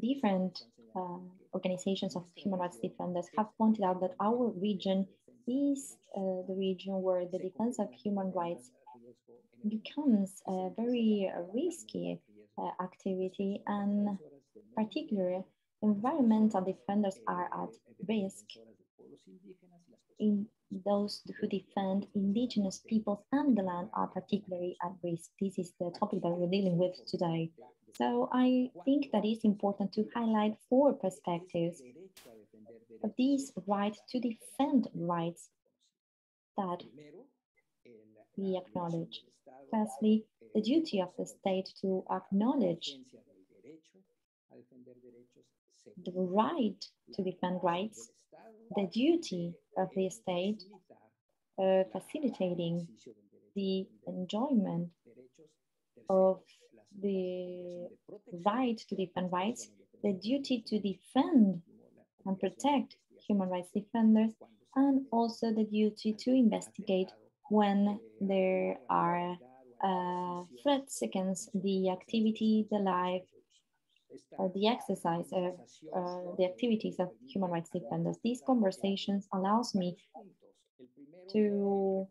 Speaker 1: Different uh, organizations of human rights defenders have pointed out that our region is uh, the region where the defense of human rights becomes a very risky uh, activity and particularly environmental defenders are at risk in those who defend indigenous peoples and the land are particularly at risk. This is the topic that we're dealing with today. So I think that it's important to highlight four perspectives these right to defend rights that we acknowledge. Firstly, the duty of the state to acknowledge the right to defend rights, the duty of the state uh, facilitating the enjoyment of the right to defend rights, the duty to defend and protect human rights defenders, and also the duty to investigate when there are uh, threats against the activity, the life, or the exercise of uh, the activities of human rights defenders. These conversations allows me to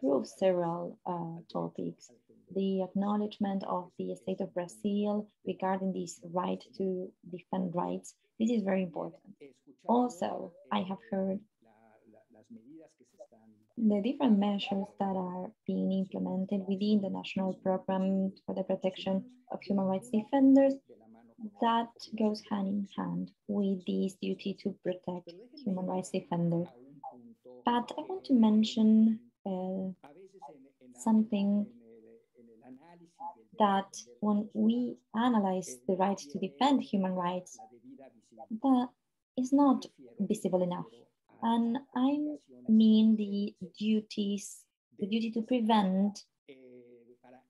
Speaker 1: prove several uh, topics. The acknowledgement of the state of Brazil regarding this right to defend rights. This is very important. Also, I have heard the different measures that are being implemented within the national program for the protection of human rights defenders that goes hand in hand with this duty to protect human rights defenders. But I want to mention uh, something that when we analyze the right to defend human rights, that is not visible enough. And I mean the duties, the duty to prevent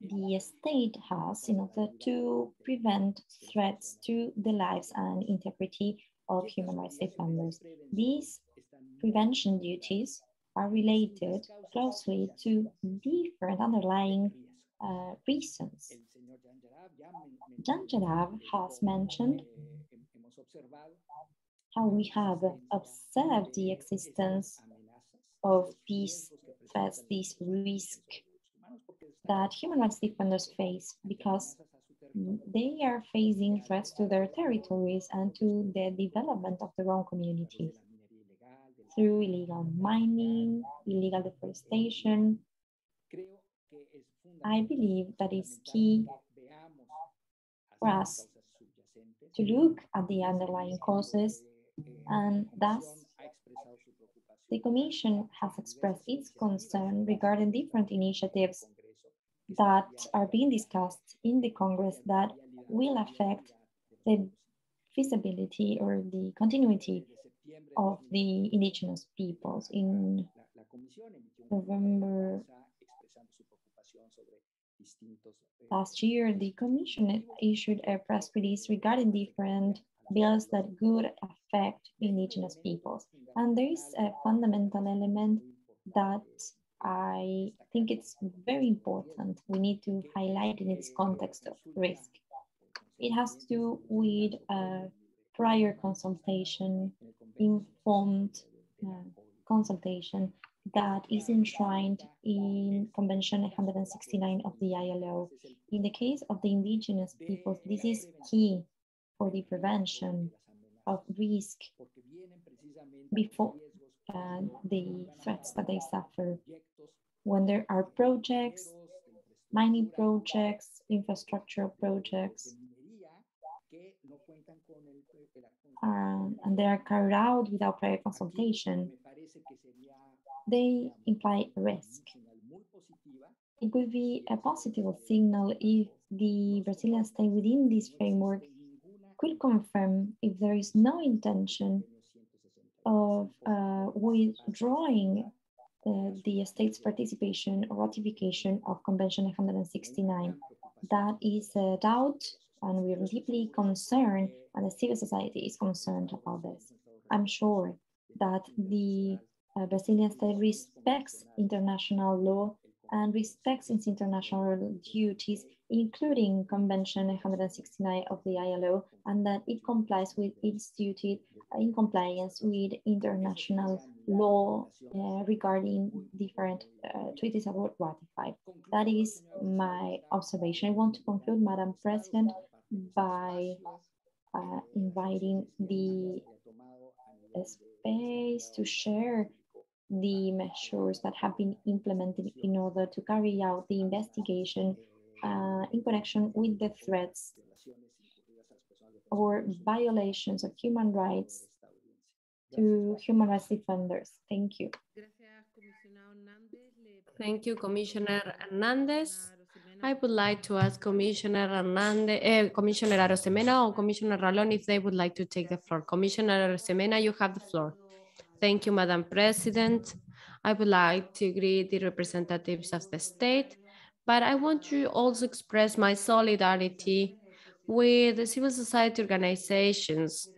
Speaker 1: the state has in order to prevent threats to the lives and integrity of human rights defenders. These prevention duties are related closely to different underlying uh, reasons. Jan Jarab has mentioned how we have observed the existence of these threats, these risks that human rights defenders face because they are facing threats to their territories and to the development of their own communities through illegal mining, illegal deforestation. I believe that it's key for us to look at the underlying causes and thus the Commission has expressed its concern regarding different initiatives that are being discussed in the Congress that will affect the feasibility or the continuity of the indigenous peoples. In November last year, the Commission issued a press release regarding different bills that could affect indigenous peoples. And there is a fundamental element that I think it's very important. We need to highlight in its context of risk. It has to do with a prior consultation, informed uh, consultation that is enshrined in Convention 169 of the ILO. In the case of the indigenous peoples, this is key for the prevention of risk before uh, the threats that they suffer. When there are projects, mining projects, infrastructure projects, um, and they are carried out without prior consultation, they imply risk. It would be a positive signal if the Brazilian state within this framework could confirm if there is no intention of uh, withdrawing uh, the state's participation or ratification of Convention 169. That is a doubt, and we are deeply concerned, and the civil society is concerned about this. I'm sure that the uh, Brazilian state respects international law and respects its international duties, including Convention 169 of the ILO, and that it complies with its duty in compliance with international law uh, regarding different uh, treaties were ratified. That is my observation. I want to conclude, Madam President, by uh, inviting the space to share the measures that have been implemented in order to carry out the investigation uh, in connection with the threats or violations of human rights to human rights defenders. Thank you.
Speaker 3: Thank you, Commissioner Hernandez. I would like to ask Commissioner Hernandez, uh, Commissioner Arosemena or Commissioner Ralón if they would like to take the floor. Commissioner Arosemena, you have the floor. Thank you, Madam President. I would like to greet the representatives of the state, but I want to also express my solidarity with the civil society organizations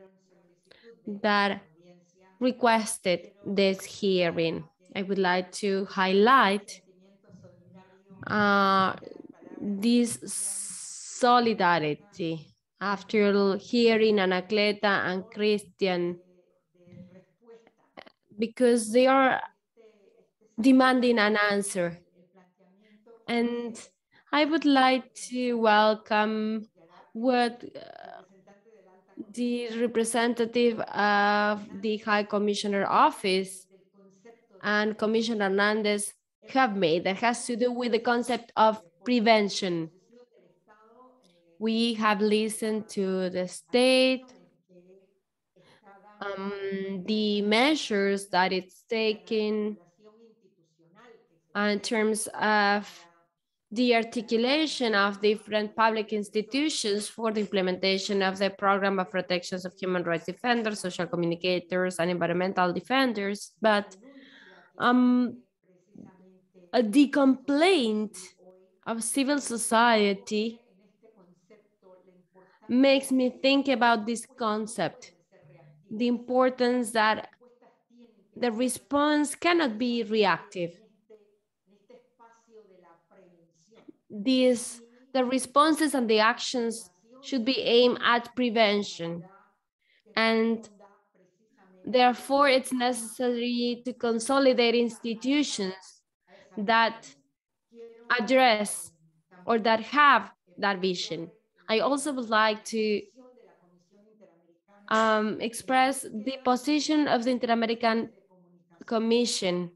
Speaker 3: that requested this hearing. I would like to highlight uh, this solidarity after hearing Anacleta and Christian because they are demanding an answer. And I would like to welcome what uh, the representative of the High Commissioner Office and Commissioner Hernandez have made that has to do with the concept of prevention. We have listened to the state, um, the measures that it's taking in terms of the articulation of different public institutions for the implementation of the program of protections of human rights defenders, social communicators, and environmental defenders. But um, the complaint of civil society makes me think about this concept, the importance that the response cannot be reactive. These, the responses and the actions should be aimed at prevention. And therefore, it's necessary to consolidate institutions that address or that have that vision. I also would like to um, express the position of the Inter-American Commission.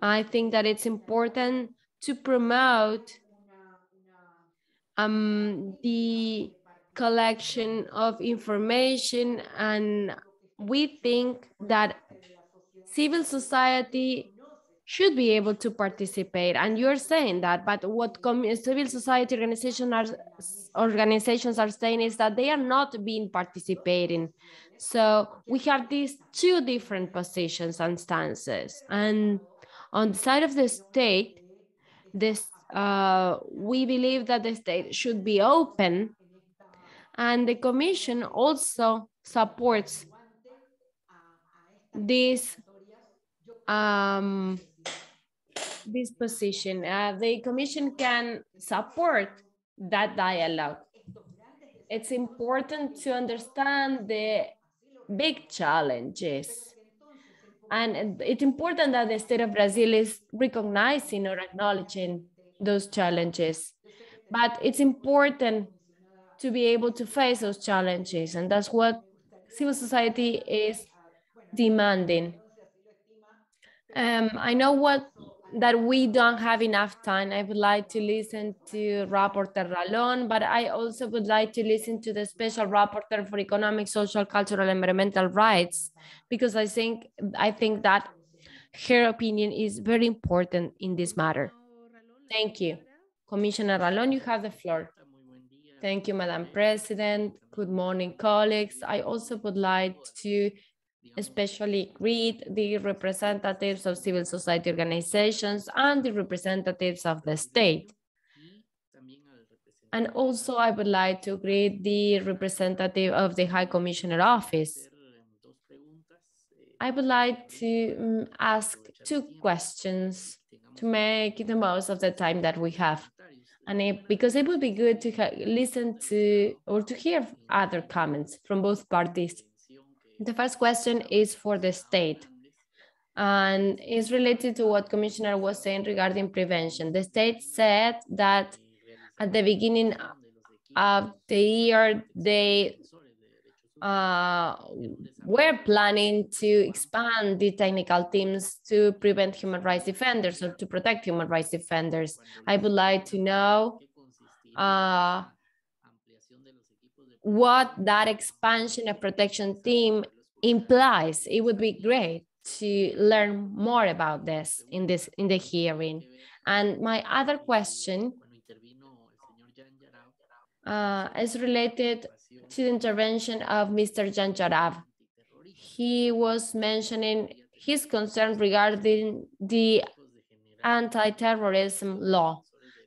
Speaker 3: I think that it's important to promote um, the collection of information and we think that civil society should be able to participate. And you're saying that but what civil society organizations are organizations are saying is that they are not being participating. So we have these two different positions and stances. And on the side of the state this uh, we believe that the state should be open. And the commission also supports this um, this position. Uh, the commission can support that dialogue. It's important to understand the big challenges. And it's important that the state of Brazil is recognizing or acknowledging those challenges. But it's important to be able to face those challenges. And that's what civil society is demanding. Um, I know what that we don't have enough time. I would like to listen to Rapporteur Ralón, but I also would like to listen to the Special Rapporteur for Economic, Social, Cultural, and Environmental Rights, because I think I think that her opinion is very important in this matter. Thank you. Commissioner Ralón, you have the floor. Thank you, Madam President. Good morning, colleagues. I also would like to especially greet the representatives of civil society organizations and the representatives of the state. And also I would like to greet the representative of the High Commissioner Office. I would like to um, ask two questions to make the most of the time that we have. And it, because it would be good to listen to or to hear other comments from both parties. The first question is for the state and is related to what Commissioner was saying regarding prevention. The state said that at the beginning of the year, they uh, were planning to expand the technical teams to prevent human rights defenders or to protect human rights defenders. I would like to know uh, what that expansion of protection team implies. It would be great to learn more about this in this in the hearing. And my other question uh, is related to the intervention of Mr. Jan Jarab. He was mentioning his concern regarding the anti-terrorism law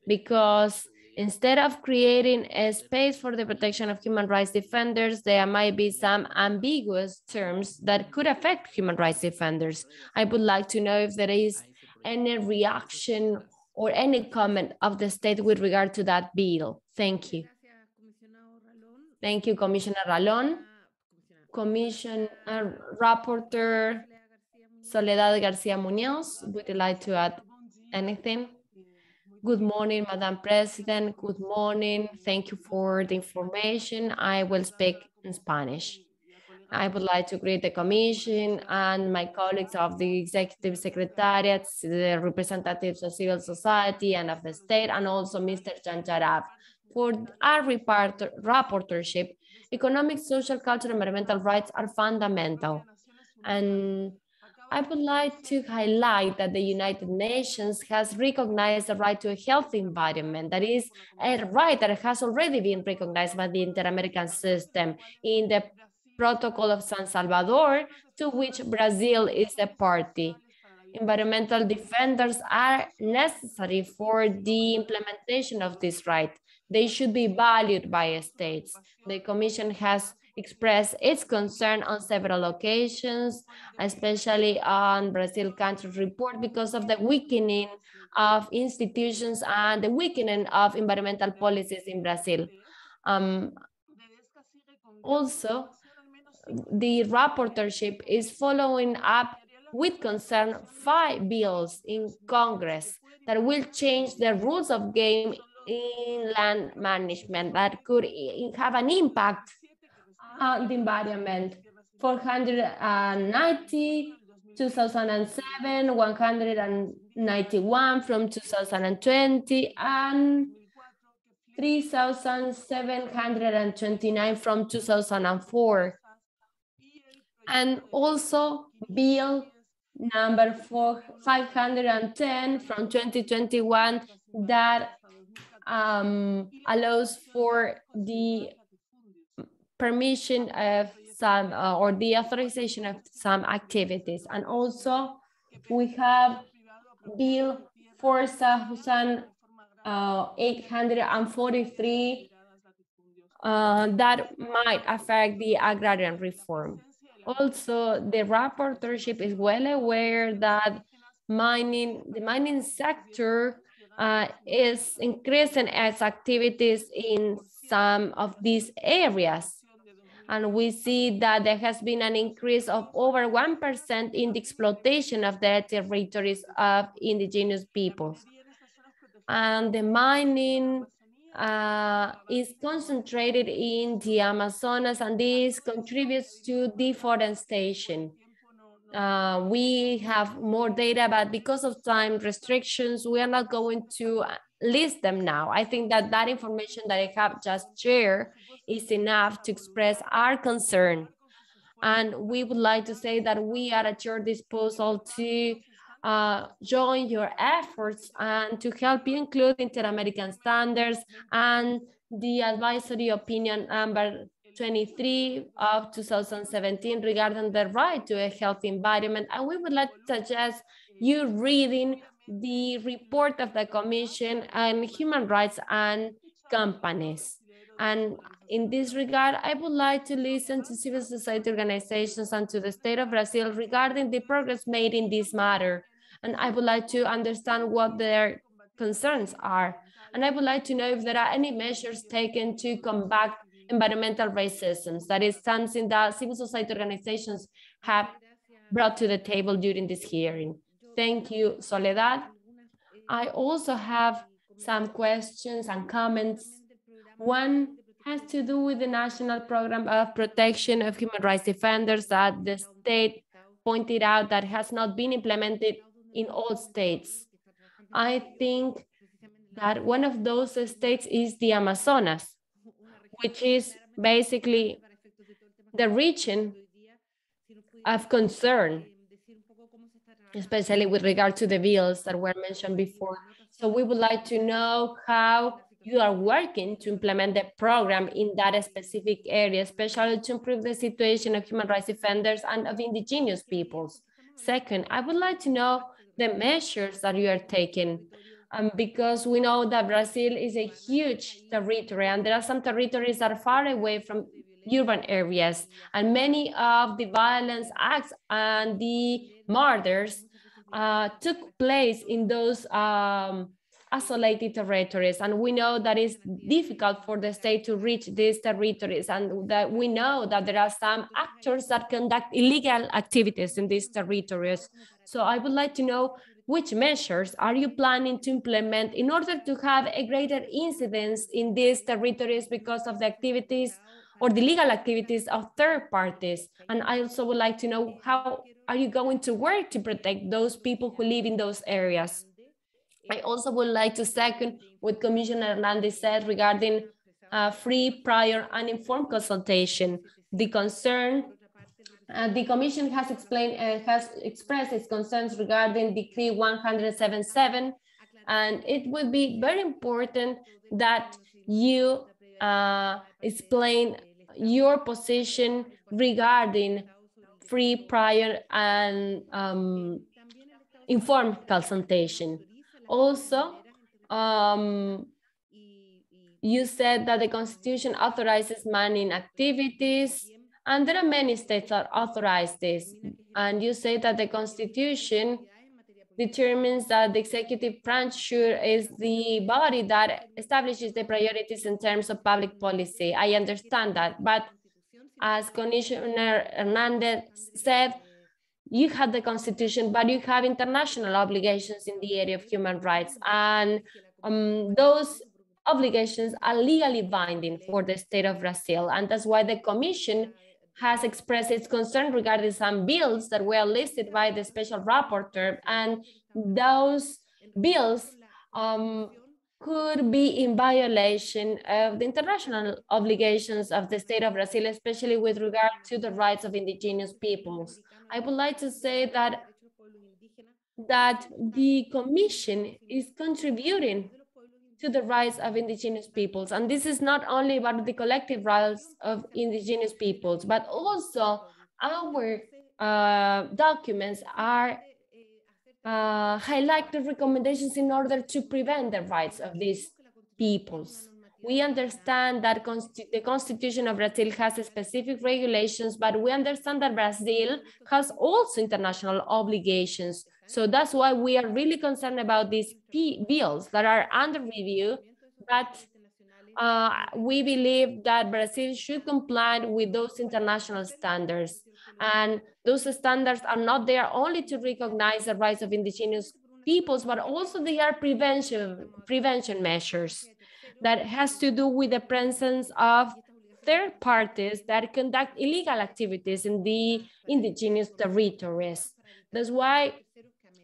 Speaker 3: because Instead of creating a space for the protection of human rights defenders, there might be some ambiguous terms that could affect human rights defenders. I would like to know if there is any reaction or any comment of the state with regard to that bill. Thank you. Thank you, Commissioner Ralón. Commissioner Rapporteur Soledad Garcia Munoz, would you like to add anything? Good morning, Madam President. Good morning. Thank you for the information. I will speak in Spanish. I would like to greet the Commission and my colleagues of the Executive Secretariat, the representatives of civil society and of the state, and also Mr. Jan Jarab for our rapporteurship. Economic, social, cultural, and environmental rights are fundamental. And I would like to highlight that the United Nations has recognized the right to a healthy environment. That is a right that has already been recognized by the Inter-American system in the Protocol of San Salvador, to which Brazil is a party. Environmental defenders are necessary for the implementation of this right. They should be valued by states. The Commission has expressed its concern on several occasions, especially on Brazil country report because of the weakening of institutions and the weakening of environmental policies in Brazil. Um, also, the rapporteurship is following up with concern five bills in Congress that will change the rules of game in land management that could have an impact the environment. 490, 2007, 191 from 2020, and 3,729 from 2004. And also bill number four, 510 from 2021 that um, allows for the permission of some uh, or the authorization of some activities. And also we have Bill Forza Husan uh, 843 uh, that might affect the agrarian reform. Also, the rapporteurship is well aware that mining, the mining sector uh, is increasing its activities in some of these areas. And we see that there has been an increase of over 1% in the exploitation of the territories of indigenous peoples. And the mining uh, is concentrated in the Amazonas and this contributes to deforestation. Uh, we have more data, but because of time restrictions, we are not going to list them now. I think that that information that I have just shared is enough to express our concern. And we would like to say that we are at your disposal to uh, join your efforts and to help you include Inter-American standards and the advisory opinion number 23 of 2017 regarding the right to a healthy environment. And we would like to suggest you reading the report of the Commission on Human Rights and Companies. And in this regard, I would like to listen to civil society organizations and to the state of Brazil regarding the progress made in this matter. And I would like to understand what their concerns are. And I would like to know if there are any measures taken to combat environmental racism. That is something that civil society organizations have brought to the table during this hearing. Thank you, Soledad. I also have some questions and comments. One has to do with the National Program of Protection of Human Rights Defenders that the state pointed out that has not been implemented in all states. I think that one of those states is the Amazonas, which is basically the region of concern, especially with regard to the bills that were mentioned before. So we would like to know how you are working to implement the program in that specific area, especially to improve the situation of human rights defenders and of indigenous peoples. Second, I would like to know the measures that you are taking um, because we know that Brazil is a huge territory and there are some territories that are far away from urban areas and many of the violence acts and the murders uh, took place in those um, isolated territories. And we know that it's difficult for the state to reach these territories. And that we know that there are some actors that conduct illegal activities in these territories. So I would like to know which measures are you planning to implement in order to have a greater incidence in these territories because of the activities or the legal activities of third parties? And I also would like to know how are you going to work to protect those people who live in those areas? I also would like to second what Commissioner Hernandez said regarding uh, free, prior, and informed consultation. The concern uh, the Commission has explained uh, has expressed its concerns regarding Decree 177, and it would be very important that you uh, explain your position regarding free, prior, and um, informed consultation. Also, um, you said that the Constitution authorizes mining activities and there are many states that authorize this. And you say that the Constitution determines that the executive branch sure is the body that establishes the priorities in terms of public policy. I understand that. But as Commissioner Hernandez said, you have the constitution, but you have international obligations in the area of human rights. And um, those obligations are legally binding for the state of Brazil. And that's why the commission has expressed its concern regarding some bills that were listed by the special rapporteur, and those bills um, could be in violation of the international obligations of the state of Brazil, especially with regard to the rights of indigenous peoples. I would like to say that that the commission is contributing to the rights of indigenous peoples. And this is not only about the collective rights of indigenous peoples, but also our uh, documents are uh, highlight the recommendations in order to prevent the rights of these peoples. We understand that the Constitution of Brazil has specific regulations, but we understand that Brazil has also international obligations so that's why we are really concerned about these bills that are under review, but uh, we believe that Brazil should comply with those international standards. And those standards are not there only to recognize the rights of indigenous peoples, but also they are prevention, prevention measures. that has to do with the presence of third parties that conduct illegal activities in the indigenous territories. That's why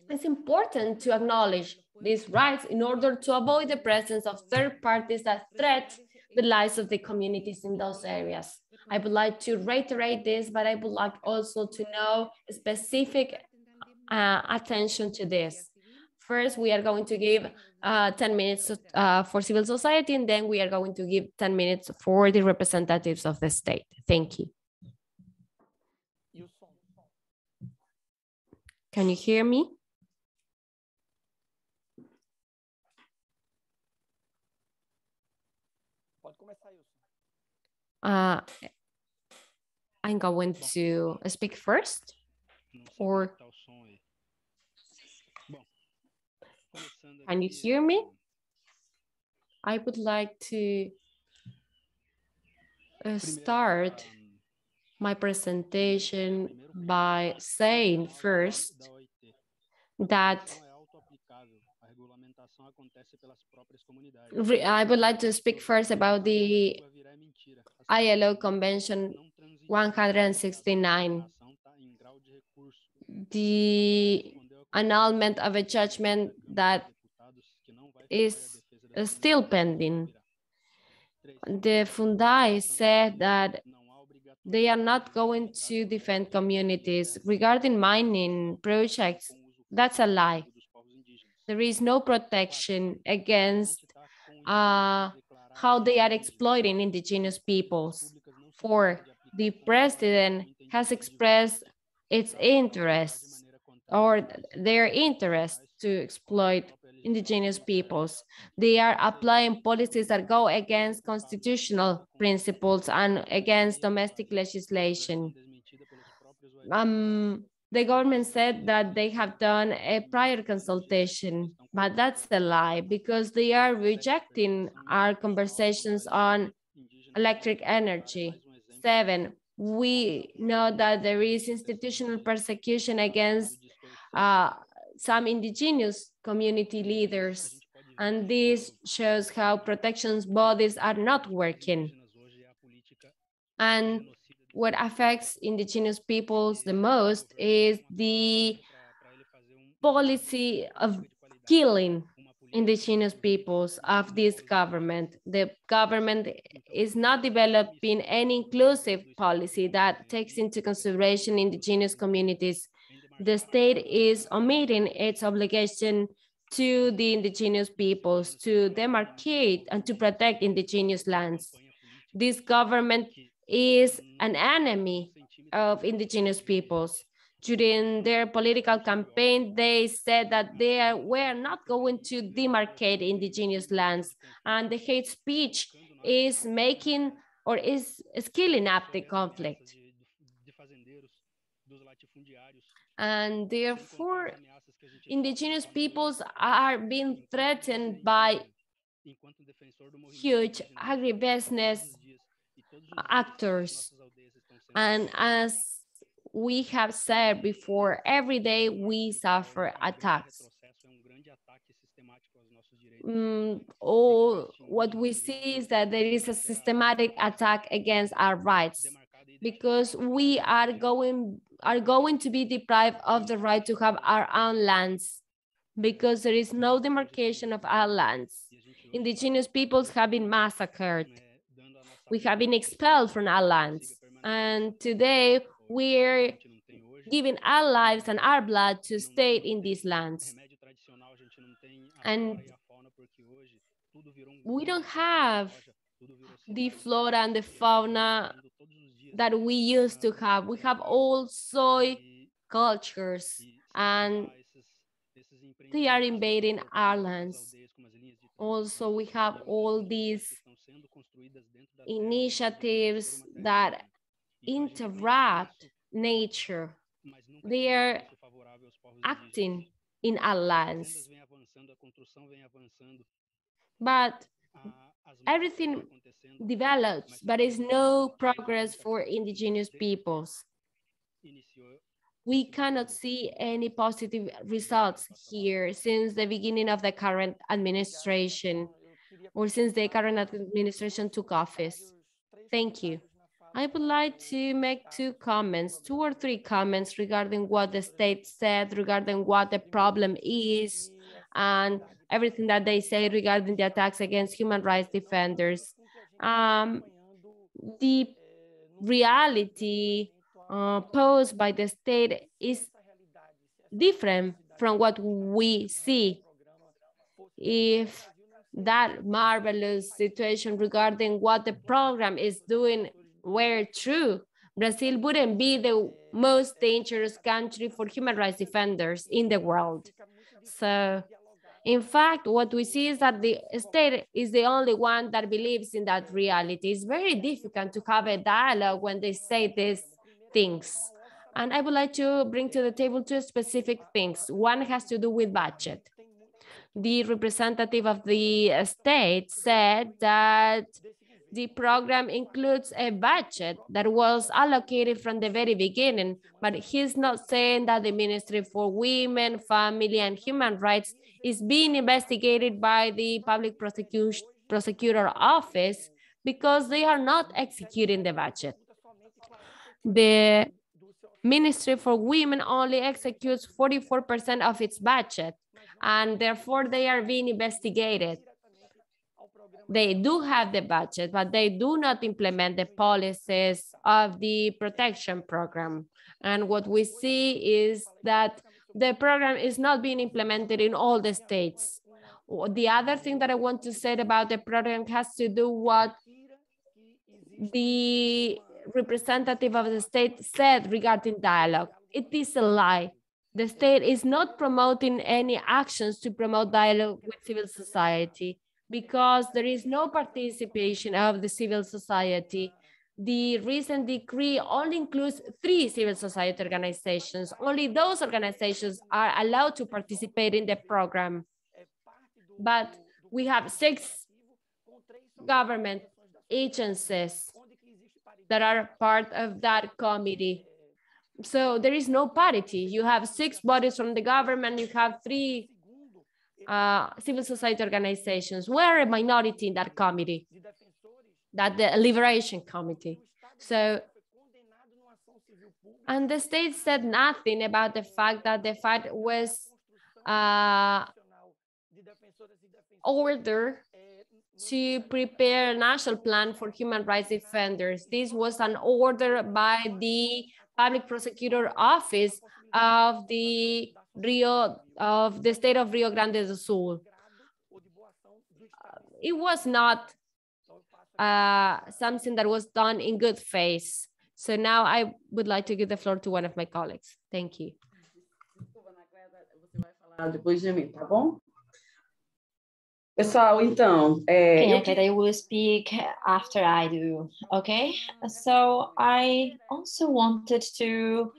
Speaker 3: it's important to acknowledge these rights in order to avoid the presence of third parties that threat the lives of the communities in those areas. I would like to reiterate this, but I would like also to know specific uh, attention to this. First, we are going to give uh, 10 minutes uh, for civil society, and then we are going to give 10 minutes for the representatives of the state. Thank you. Can you hear me? Uh, I'm going to speak first or can you hear me? I would like to uh, start my presentation by saying first that I would like to speak first about the ILO Convention 169. The annulment of a judgment that is still pending. The Funai said that they are not going to defend communities. Regarding mining projects, that's a lie. There is no protection against uh, how they are exploiting indigenous peoples. For the president has expressed its interests or their interest to exploit indigenous peoples. They are applying policies that go against constitutional principles and against domestic legislation. Um, the government said that they have done a prior consultation, but that's a lie because they are rejecting our conversations on electric energy. Seven, we know that there is institutional persecution against uh, some indigenous community leaders, and this shows how protections bodies are not working. And what affects indigenous peoples the most is the policy of killing indigenous peoples of this government. The government is not developing any inclusive policy that takes into consideration indigenous communities. The state is omitting its obligation to the indigenous peoples to demarcate and to protect indigenous lands. This government is mm-hmm. an enemy of indigenous peoples. During their political campaign, they said that they were not going to demarcate indigenous lands, and the hate speech is making or is scaling up the conflict. And therefore, indigenous peoples are being threatened by huge agribusiness actors. And as we have said before, every day we suffer attacks. Mm, all what we see is that there is a systematic attack against our rights because we are going are going to be deprived of the right to have our own lands because there is no demarcation of our lands. Indigenous peoples have been massacred we have been expelled from our lands. And today we're giving our lives and our blood to stay in these lands. And we don't have the flora and the fauna that we used to have. We have all soy cultures and they are invading our lands. Also, we have all these initiatives that interrupt nature. They are acting in alliance. But everything develops, but is no progress for indigenous peoples. We cannot see any positive results here since the beginning of the current administration. Or since the current administration took office. Thank you. I would like to make two comments, two or three comments regarding what the state said, regarding what the problem is, and everything that they say regarding the attacks against human rights defenders. Um, the reality uh, posed by the state is different from what we see. If that marvelous situation regarding what the program is doing were true, Brazil wouldn't be the most dangerous country for human rights defenders in the world. So in fact, what we see is that the state is the only one that believes in that reality. It's very difficult to have a dialogue when they say these things. And I would like to bring to the table two specific things. One has to do with budget. The representative of the uh, state said that the program includes a budget that was allocated from the very beginning, but he's not saying that the Ministry for Women, Family, and Human Rights is being investigated by the Public Prosecutor Office because they are not executing the budget. The Ministry for Women only executes 44% of its budget, and therefore they are being investigated they do have the budget, but they do not implement the policies of the protection program. And what we see is that the program is not being implemented in all the states. The other thing that I want to say about the program has to do what the representative of the state said regarding dialogue. It is a lie. The state is not promoting any actions to promote dialogue with civil society because there is no participation of the civil society. The recent decree only includes three civil society organizations. Only those organizations are allowed to participate in the program. But we have six government agencies that are part of that committee. So there is no parity. You have six bodies from the government, you have three uh, civil society organizations were a minority in that committee, that the Liberation Committee. So, and the state said nothing about the fact that the fight was uh, order to prepare a national plan for human rights defenders. This was an order by the public prosecutor office of the Rio of the state of Rio Grande do Sul. It was not uh, something that was done in good faith. So now I would like to give the floor to one of my colleagues. Thank you.
Speaker 5: Pessoal, então. É,
Speaker 1: okay, eu... will speak after I do. Okay, so I also wanted to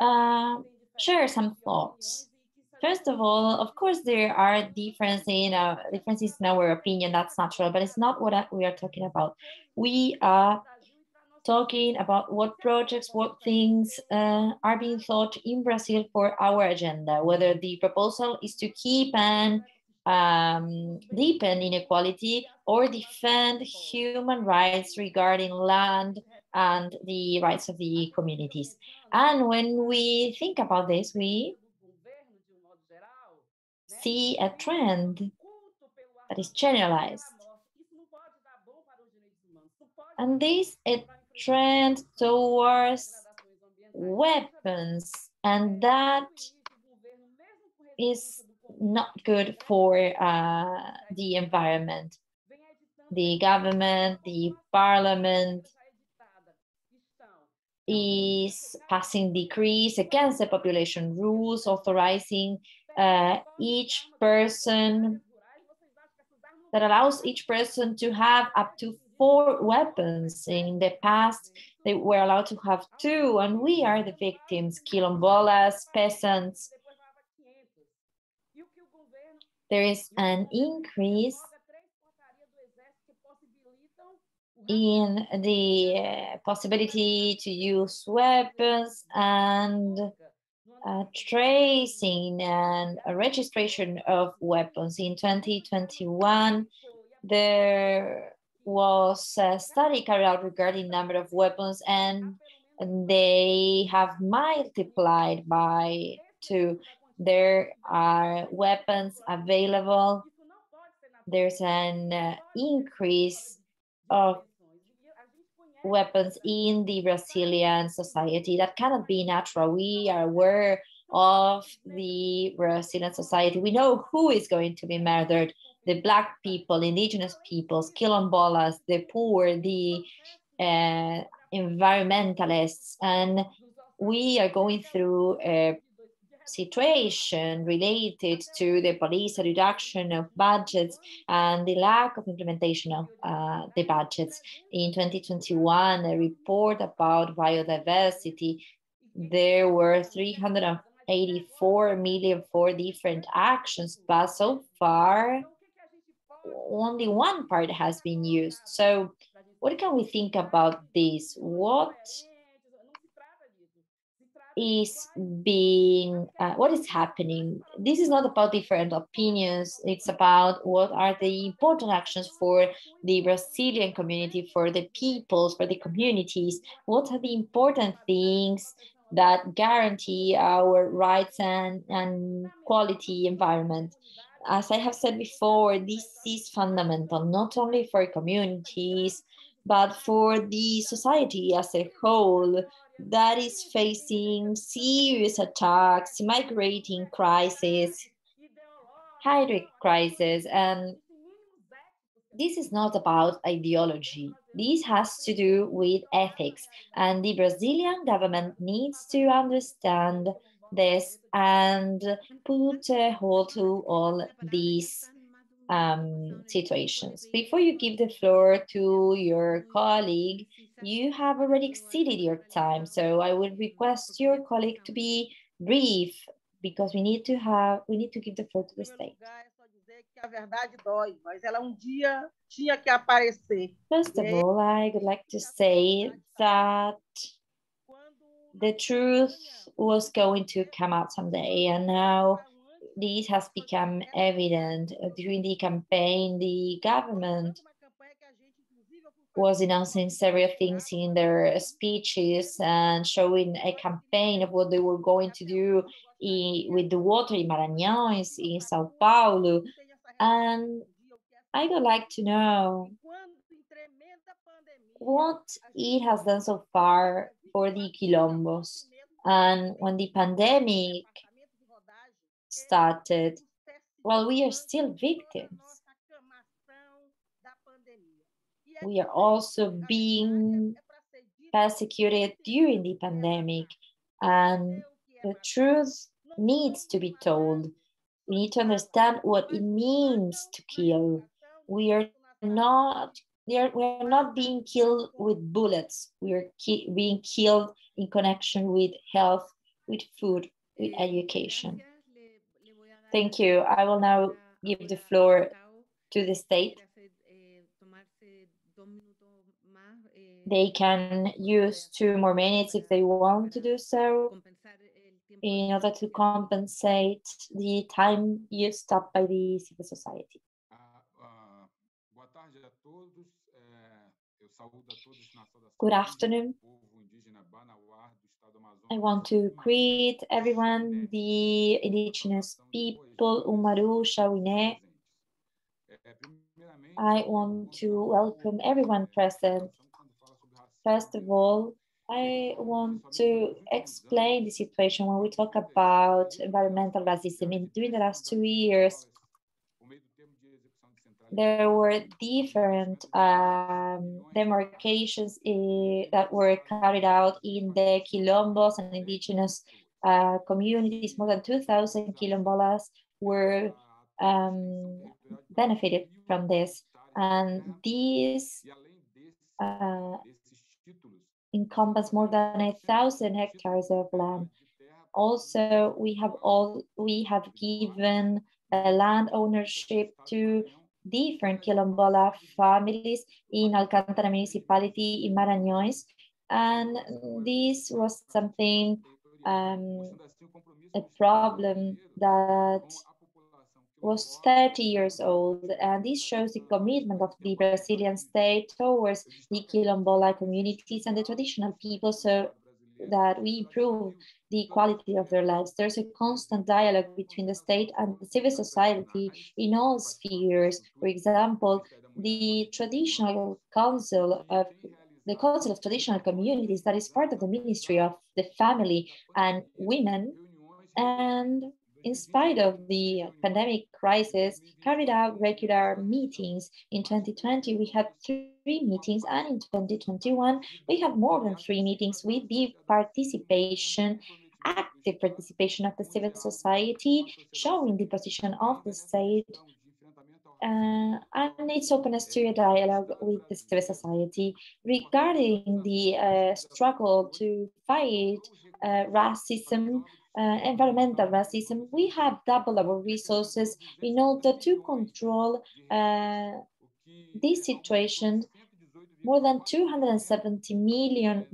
Speaker 1: uh, share some thoughts. First of all, of course, there are differences in, uh, differences in our opinion. That's natural, but it's not what we are talking about. We are talking about what projects, what things uh, are being thought in Brazil for our agenda, whether the proposal is to keep and um, deepen inequality or defend human rights regarding land and the rights of the communities. And when we think about this, we see a trend that is generalized. And this a trend towards weapons, and that is not good for uh, the environment. The government, the parliament, is passing decrees against the population rules, authorizing uh, each person that allows each person to have up to four weapons. In the past, they were allowed to have two, and we are the victims, quilombolas, peasants. There is an increase in the uh, possibility to use weapons and uh, tracing and registration of weapons in 2021 there was a study carried out regarding number of weapons and they have multiplied by two. There are weapons available. There's an uh, increase of weapons in the Brazilian society. That cannot be natural. We are aware of the Brazilian society. We know who is going to be murdered. The black people, indigenous peoples, quilombolas, the poor, the uh, environmentalists. And we are going through a situation related to the police reduction of budgets and the lack of implementation of uh, the budgets. In 2021, a report about biodiversity, there were 384 million for different actions, but so far, only one part has been used. So what can we think about this? What is being uh, what is happening? This is not about different opinions. It's about what are the important actions for the brazilian community for the peoples for the communities. What are the important things that guarantee our rights and, and quality environment? As i have said before this is fundamental not only for communities but for the society as a whole that is facing serious attacks, migrating crisis, hydric crisis, and this is not about ideology. This has to do with ethics, and the Brazilian government needs to understand this and put a hold to all these um, situations. Before you give the floor to your colleague, you have already exceeded your time. So I would request your colleague to be brief because we need to have, we need to give the floor to the state. First of all, I would like to say that the truth was going to come out someday and now this has become evident during the campaign. The government was announcing several things mm-hmm. in their speeches and showing a campaign of what they were going to do in, with the water in Maranhão, in Sao Paulo. And I would like to know what it has done so far for the quilombos. And when the pandemic started, well, we are still victims. We are also being persecuted during the pandemic, and the truth needs to be told. We need to understand what it means to kill. We are not we are, we are not being killed with bullets. We are ki being killed in connection with health, with food, with education. Thank you. I will now give the floor to the state. They can use two more minutes if they want to do so in order to compensate the time used up by the civil society. Good afternoon. I want to greet everyone, the indigenous people, Umaru, Shawine. I want to welcome everyone present. First of all, I want to explain the situation when we talk about environmental racism. In, during the last two years, there were different um, demarcations uh, that were carried out in the quilombos and indigenous uh, communities. More than 2,000 quilombolas were um, benefited from this. And these uh, encompass more than a thousand hectares of land. Also, we have all we have given land ownership to different Quilombola families in Alcântara municipality in Maranhão. And this was something, um, a problem that was 30 years old, and this shows the commitment of the Brazilian state towards the Quilombola communities and the traditional people so that we improve the quality of their lives. There's a constant dialogue between the state and the civil society in all spheres. For example, the traditional council of the Council of Traditional Communities that is part of the Ministry of the Family and Women and in spite of the pandemic crisis, carried out regular meetings. In 2020, we had three meetings, and in 2021, we have more than three meetings with the participation, active participation of the civil society, showing the position of the state uh, and its openness to a dialogue with the civil society regarding the uh, struggle to fight uh, racism uh, environmental racism, we have doubled our resources in order to control uh, this situation. More than 270 million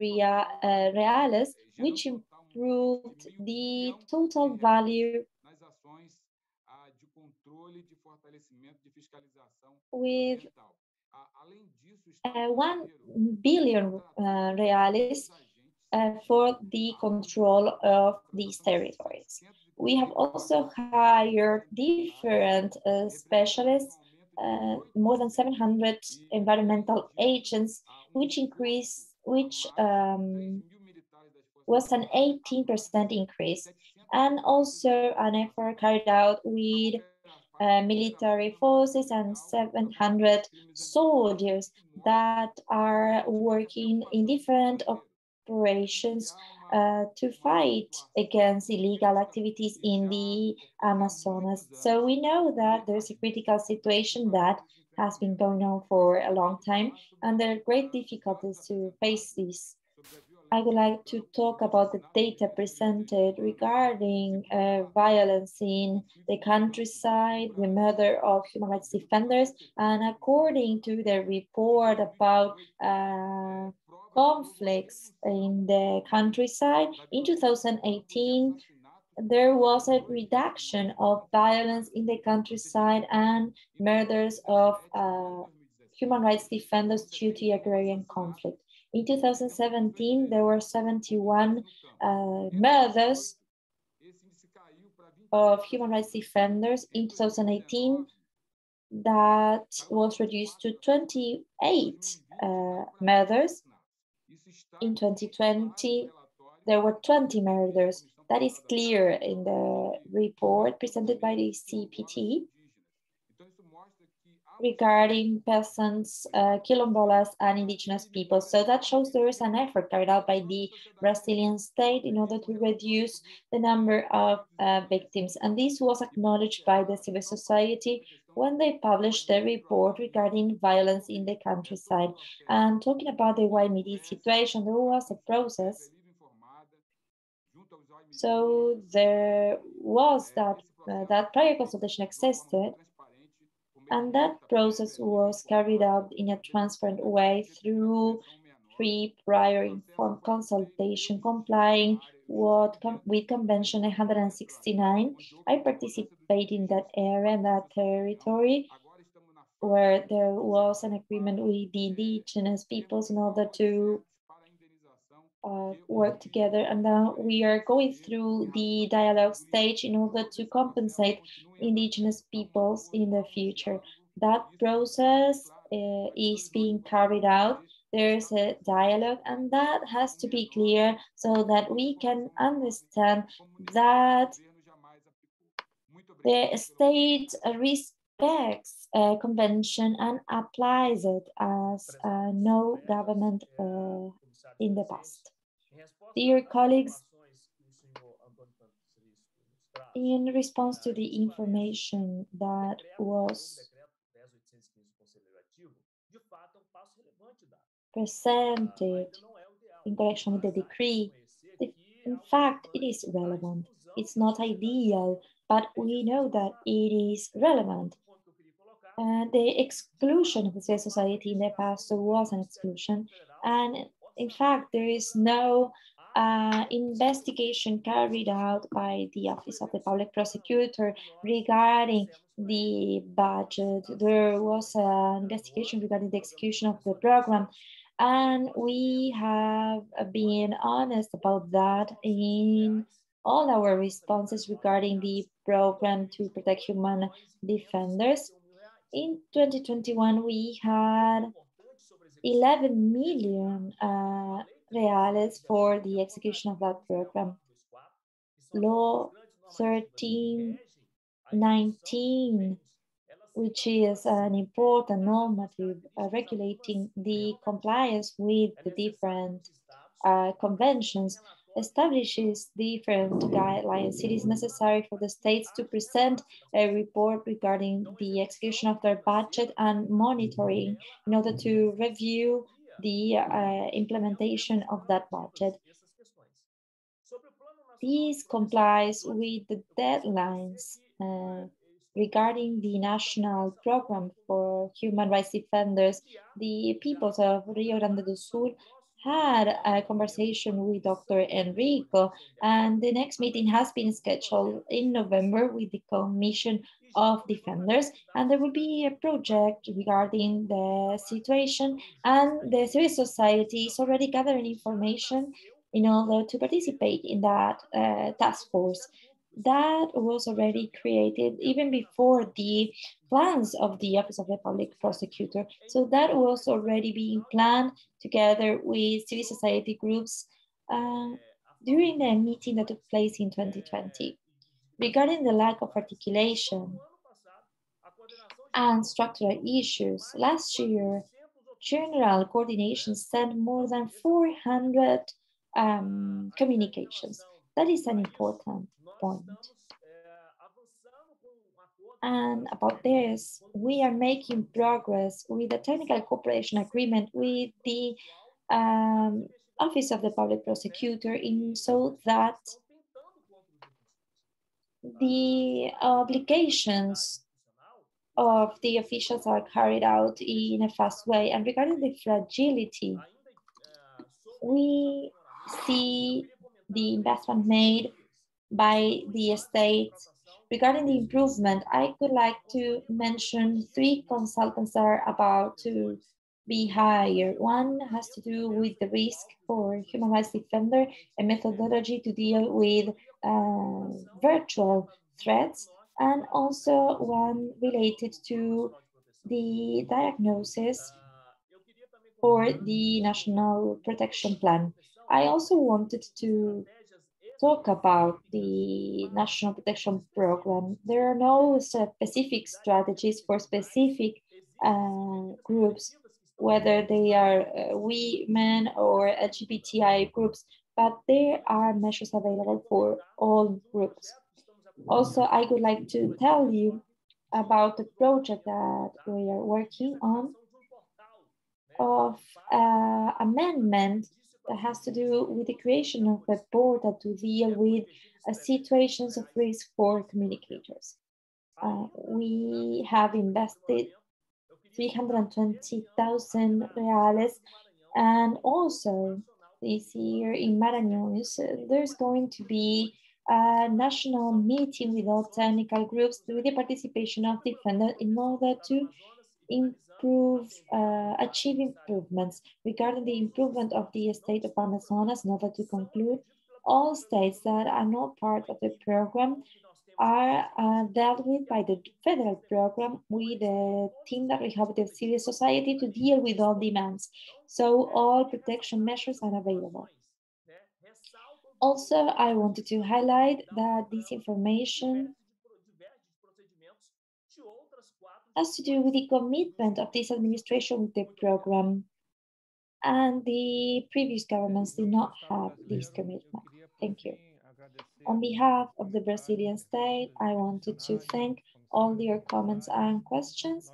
Speaker 1: uh, reales, which improved the total value with uh, 1 billion uh, reales uh, for the control of these territories. We have also hired different uh, specialists, uh, more than 700 environmental agents, which increase, which um, was an 18% increase, and also an effort carried out with uh, military forces and 700 soldiers that are working in different operations uh, to fight against illegal activities in the Amazonas. So we know that there's a critical situation that has been going on for a long time, and there are great difficulties to face this. I would like to talk about the data presented regarding uh, violence in the countryside, the murder of human rights defenders, and according to the report about uh, conflicts in the countryside. In 2018, there was a reduction of violence in the countryside and murders of uh, human rights defenders due to agrarian conflict. In 2017, there were 71 uh, murders of human rights defenders. In 2018, that was reduced to 28 uh, murders in 2020, there were 20 murders. That is clear in the report presented by the CPT regarding peasants, uh, quilombolas, and indigenous people. So that shows there is an effort carried out by the Brazilian state in order to reduce the number of uh, victims. And this was acknowledged by the civil society when they published their report regarding violence in the countryside. And talking about the YMD situation, there was a process. So there was that, uh, that prior consultation existed, and that process was carried out in a transparent way through pre prior informed consultation complying what com with Convention 169. I participate in that area, in that territory, where there was an agreement with the indigenous peoples in order to uh, work together. And now we are going through the dialogue stage in order to compensate indigenous peoples in the future. That process uh, is being carried out there's a dialogue and that has to be clear so that we can understand that the state respects a convention and applies it as uh, no government uh, in the past. Dear colleagues, in response to the information that was presented in connection with the decree, in fact, it is relevant. It's not ideal, but we know that it is relevant. And the exclusion of the civil society in the past was an exclusion. And in fact, there is no uh, investigation carried out by the Office of the Public Prosecutor regarding the budget. There was an investigation regarding the execution of the program, and we have been honest about that in all our responses regarding the program to protect human defenders. In 2021, we had 11 million uh, reales for the execution of that program. Law 1319, which is an important normative uh, regulating the compliance with the different uh, conventions, establishes different guidelines. It is necessary for the states to present a report regarding the execution of their budget and monitoring in order to review the uh, implementation of that budget. This complies with the deadlines uh, regarding the national program for human rights defenders. The peoples of Rio Grande do Sul had a conversation with Dr. Enrico, and the next meeting has been scheduled in November with the Commission of Defenders, and there will be a project regarding the situation, and the civil society is already gathering information in order to participate in that uh, task force that was already created even before the plans of the Office of the Public Prosecutor. So that was already being planned together with civil society groups uh, during the meeting that took place in 2020. Regarding the lack of articulation and structural issues, last year, General Coordination sent more than 400 um, communications. That is an important point. And about this, we are making progress with a technical cooperation agreement with the um, Office of the Public Prosecutor in so that the obligations of the officials are carried out in a fast way. And regarding the fragility, we see the investment made by the state. Regarding the improvement, I would like to mention three consultants that are about to be hired. One has to do with the risk for human rights defender, a methodology to deal with uh, virtual threats, and also one related to the diagnosis for the National Protection Plan. I also wanted to talk about the National Protection Program. There are no specific strategies for specific uh, groups, whether they are uh, women or LGBTI groups, but there are measures available for all groups. Also, I would like to tell you about the project that we are working on of uh, amendment has to do with the creation of a portal to deal with uh, situations of risk for communicators. Uh, we have invested 320,000 reales and also this year in Marañones, uh, there's going to be a national meeting with all technical groups with the participation of defenders in order to improve, uh, achieve improvements regarding the improvement of the state of Amazonas. In order to conclude, all states that are not part of the program are uh, dealt with by the federal program with the team that we have with the civil society to deal with all demands. So all protection measures are available. Also, I wanted to highlight that this information has to do with the commitment of this administration with the program. And the previous governments did not have this commitment. Thank you. On behalf of the Brazilian state, I wanted to thank all your comments and questions,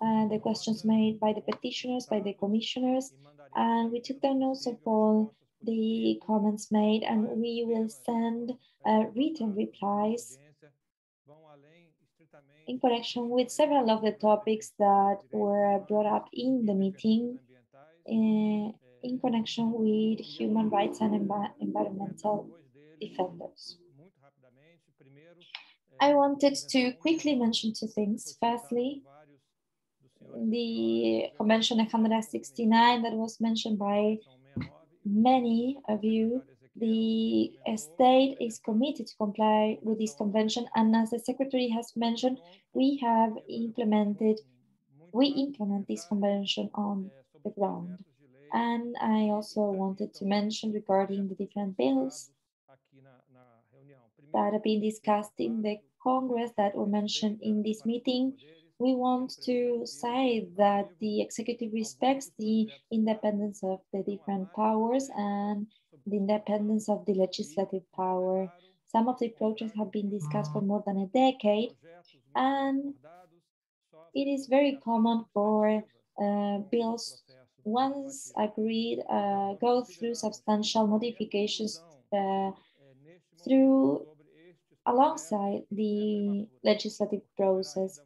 Speaker 1: and the questions made by the petitioners, by the commissioners, and we took the notes of all the comments made, and we will send uh, written replies in connection with several of the topics that were brought up in the meeting, uh, in connection with human rights and envi environmental defenders. I wanted to quickly mention two things. Firstly, the Convention 169 that was mentioned by many of you, the state is committed to comply with this convention. And as the secretary has mentioned, we have implemented, we implement this convention on the ground. And I also wanted to mention regarding the different bills that have been discussed in the Congress that were mentioned in this meeting, we want to say that the executive respects the independence of the different powers and the independence of the legislative power. Some of the approaches have been discussed for more than a decade, and it is very common for uh, bills once agreed uh, go through substantial modifications uh, through alongside the legislative process.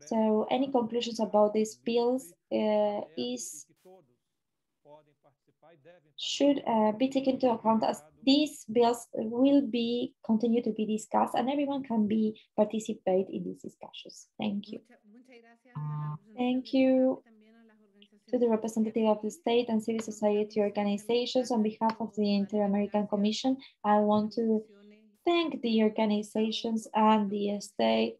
Speaker 1: So any conclusions about these bills uh, is should uh, be taken into account as these bills will be continue to be discussed and everyone can be participate in these discussions. Thank you. Thank you to the representative of the state and civil society organizations on behalf of the Inter-American Commission. I want to thank the organizations and the state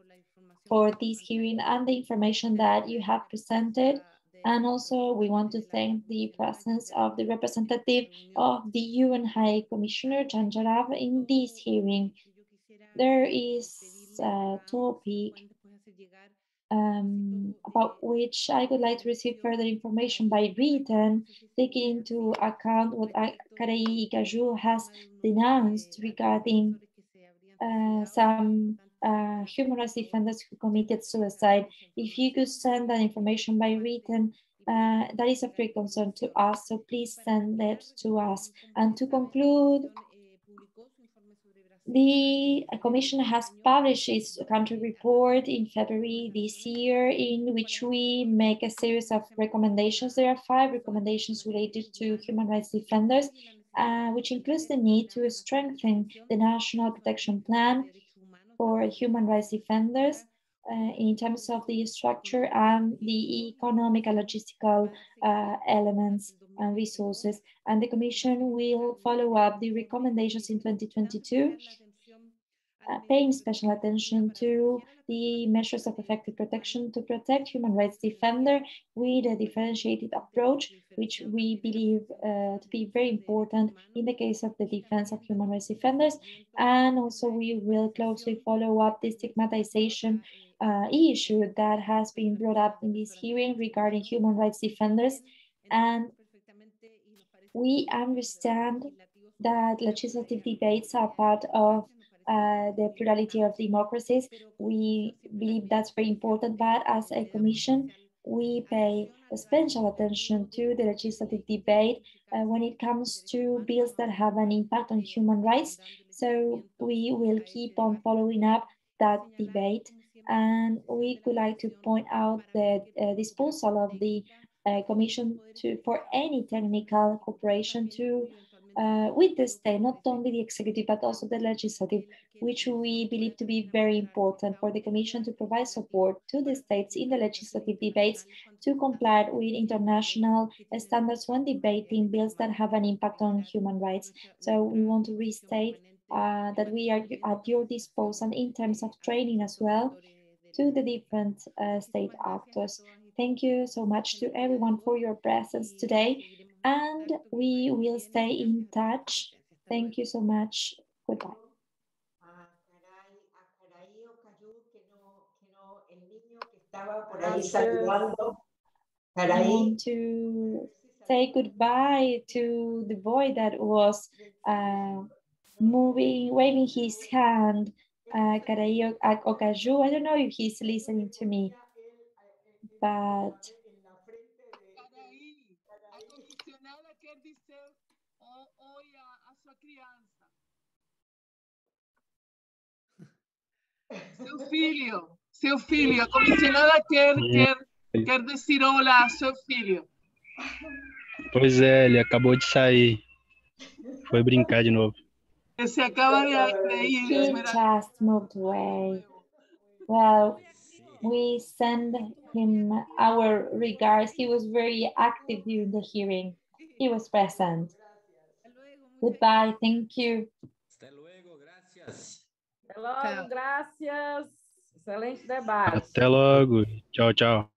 Speaker 1: for this hearing and the information that you have presented. And also we want to thank the presence of the representative of the UN High Commissioner, Jan in this hearing. There is a topic um, about which I would like to receive further information by written, taking into account what Karayi Gaju has denounced regarding uh, some uh, human rights defenders who committed suicide. If you could send that information by written, uh, that is a great concern to us, so please send that to us. And to conclude, the Commission has published its country report in February this year, in which we make a series of recommendations. There are five recommendations related to human rights defenders, uh, which includes the need to strengthen the National Protection Plan for human rights defenders uh, in terms of the structure and the economic and logistical uh, elements and resources. And the Commission will follow up the recommendations in 2022, uh, paying special attention to the measures of effective protection to protect human rights defender with a differentiated approach, which we believe uh, to be very important in the case of the defense of human rights defenders. And also we will closely follow up the stigmatization uh, issue that has been brought up in this hearing regarding human rights defenders. And we understand that legislative debates are part of uh, the plurality of democracies. We believe that's very important, but as a commission, we pay special attention to the legislative debate uh, when it comes to bills that have an impact on human rights. So we will keep on following up that debate. And we would like to point out the uh, disposal of the uh, Commission to for any technical cooperation to uh, with the state, not only the executive, but also the legislative, which we believe to be very important for the Commission to provide support to the states in the legislative debates to comply with international standards when debating bills that have an impact on human rights. So we want to restate uh, that we are at your disposal in terms of training as well to the different uh, state actors. Thank you so much to everyone for your presence today and we will stay in touch. Thank you so much. Goodbye. I want to say goodbye to the boy that was uh, moving, waving his hand, uh, Carayo Okaju. I don't know if he's listening to me, but
Speaker 6: Seu filho, seu filho, a comissionada quer, quer, quer dizer olá, seu filho.
Speaker 2: Pois é, ele acabou de sair. Foi brincar de novo.
Speaker 6: Se acaba de, de ir.
Speaker 1: He just moved away. Well, we send him our regards. He was very active during the hearing. He was present. Goodbye. Thank you.
Speaker 7: Hasta luego, gracias.
Speaker 5: Até logo, graças. Excelente debate.
Speaker 2: Até logo. Tchau, tchau.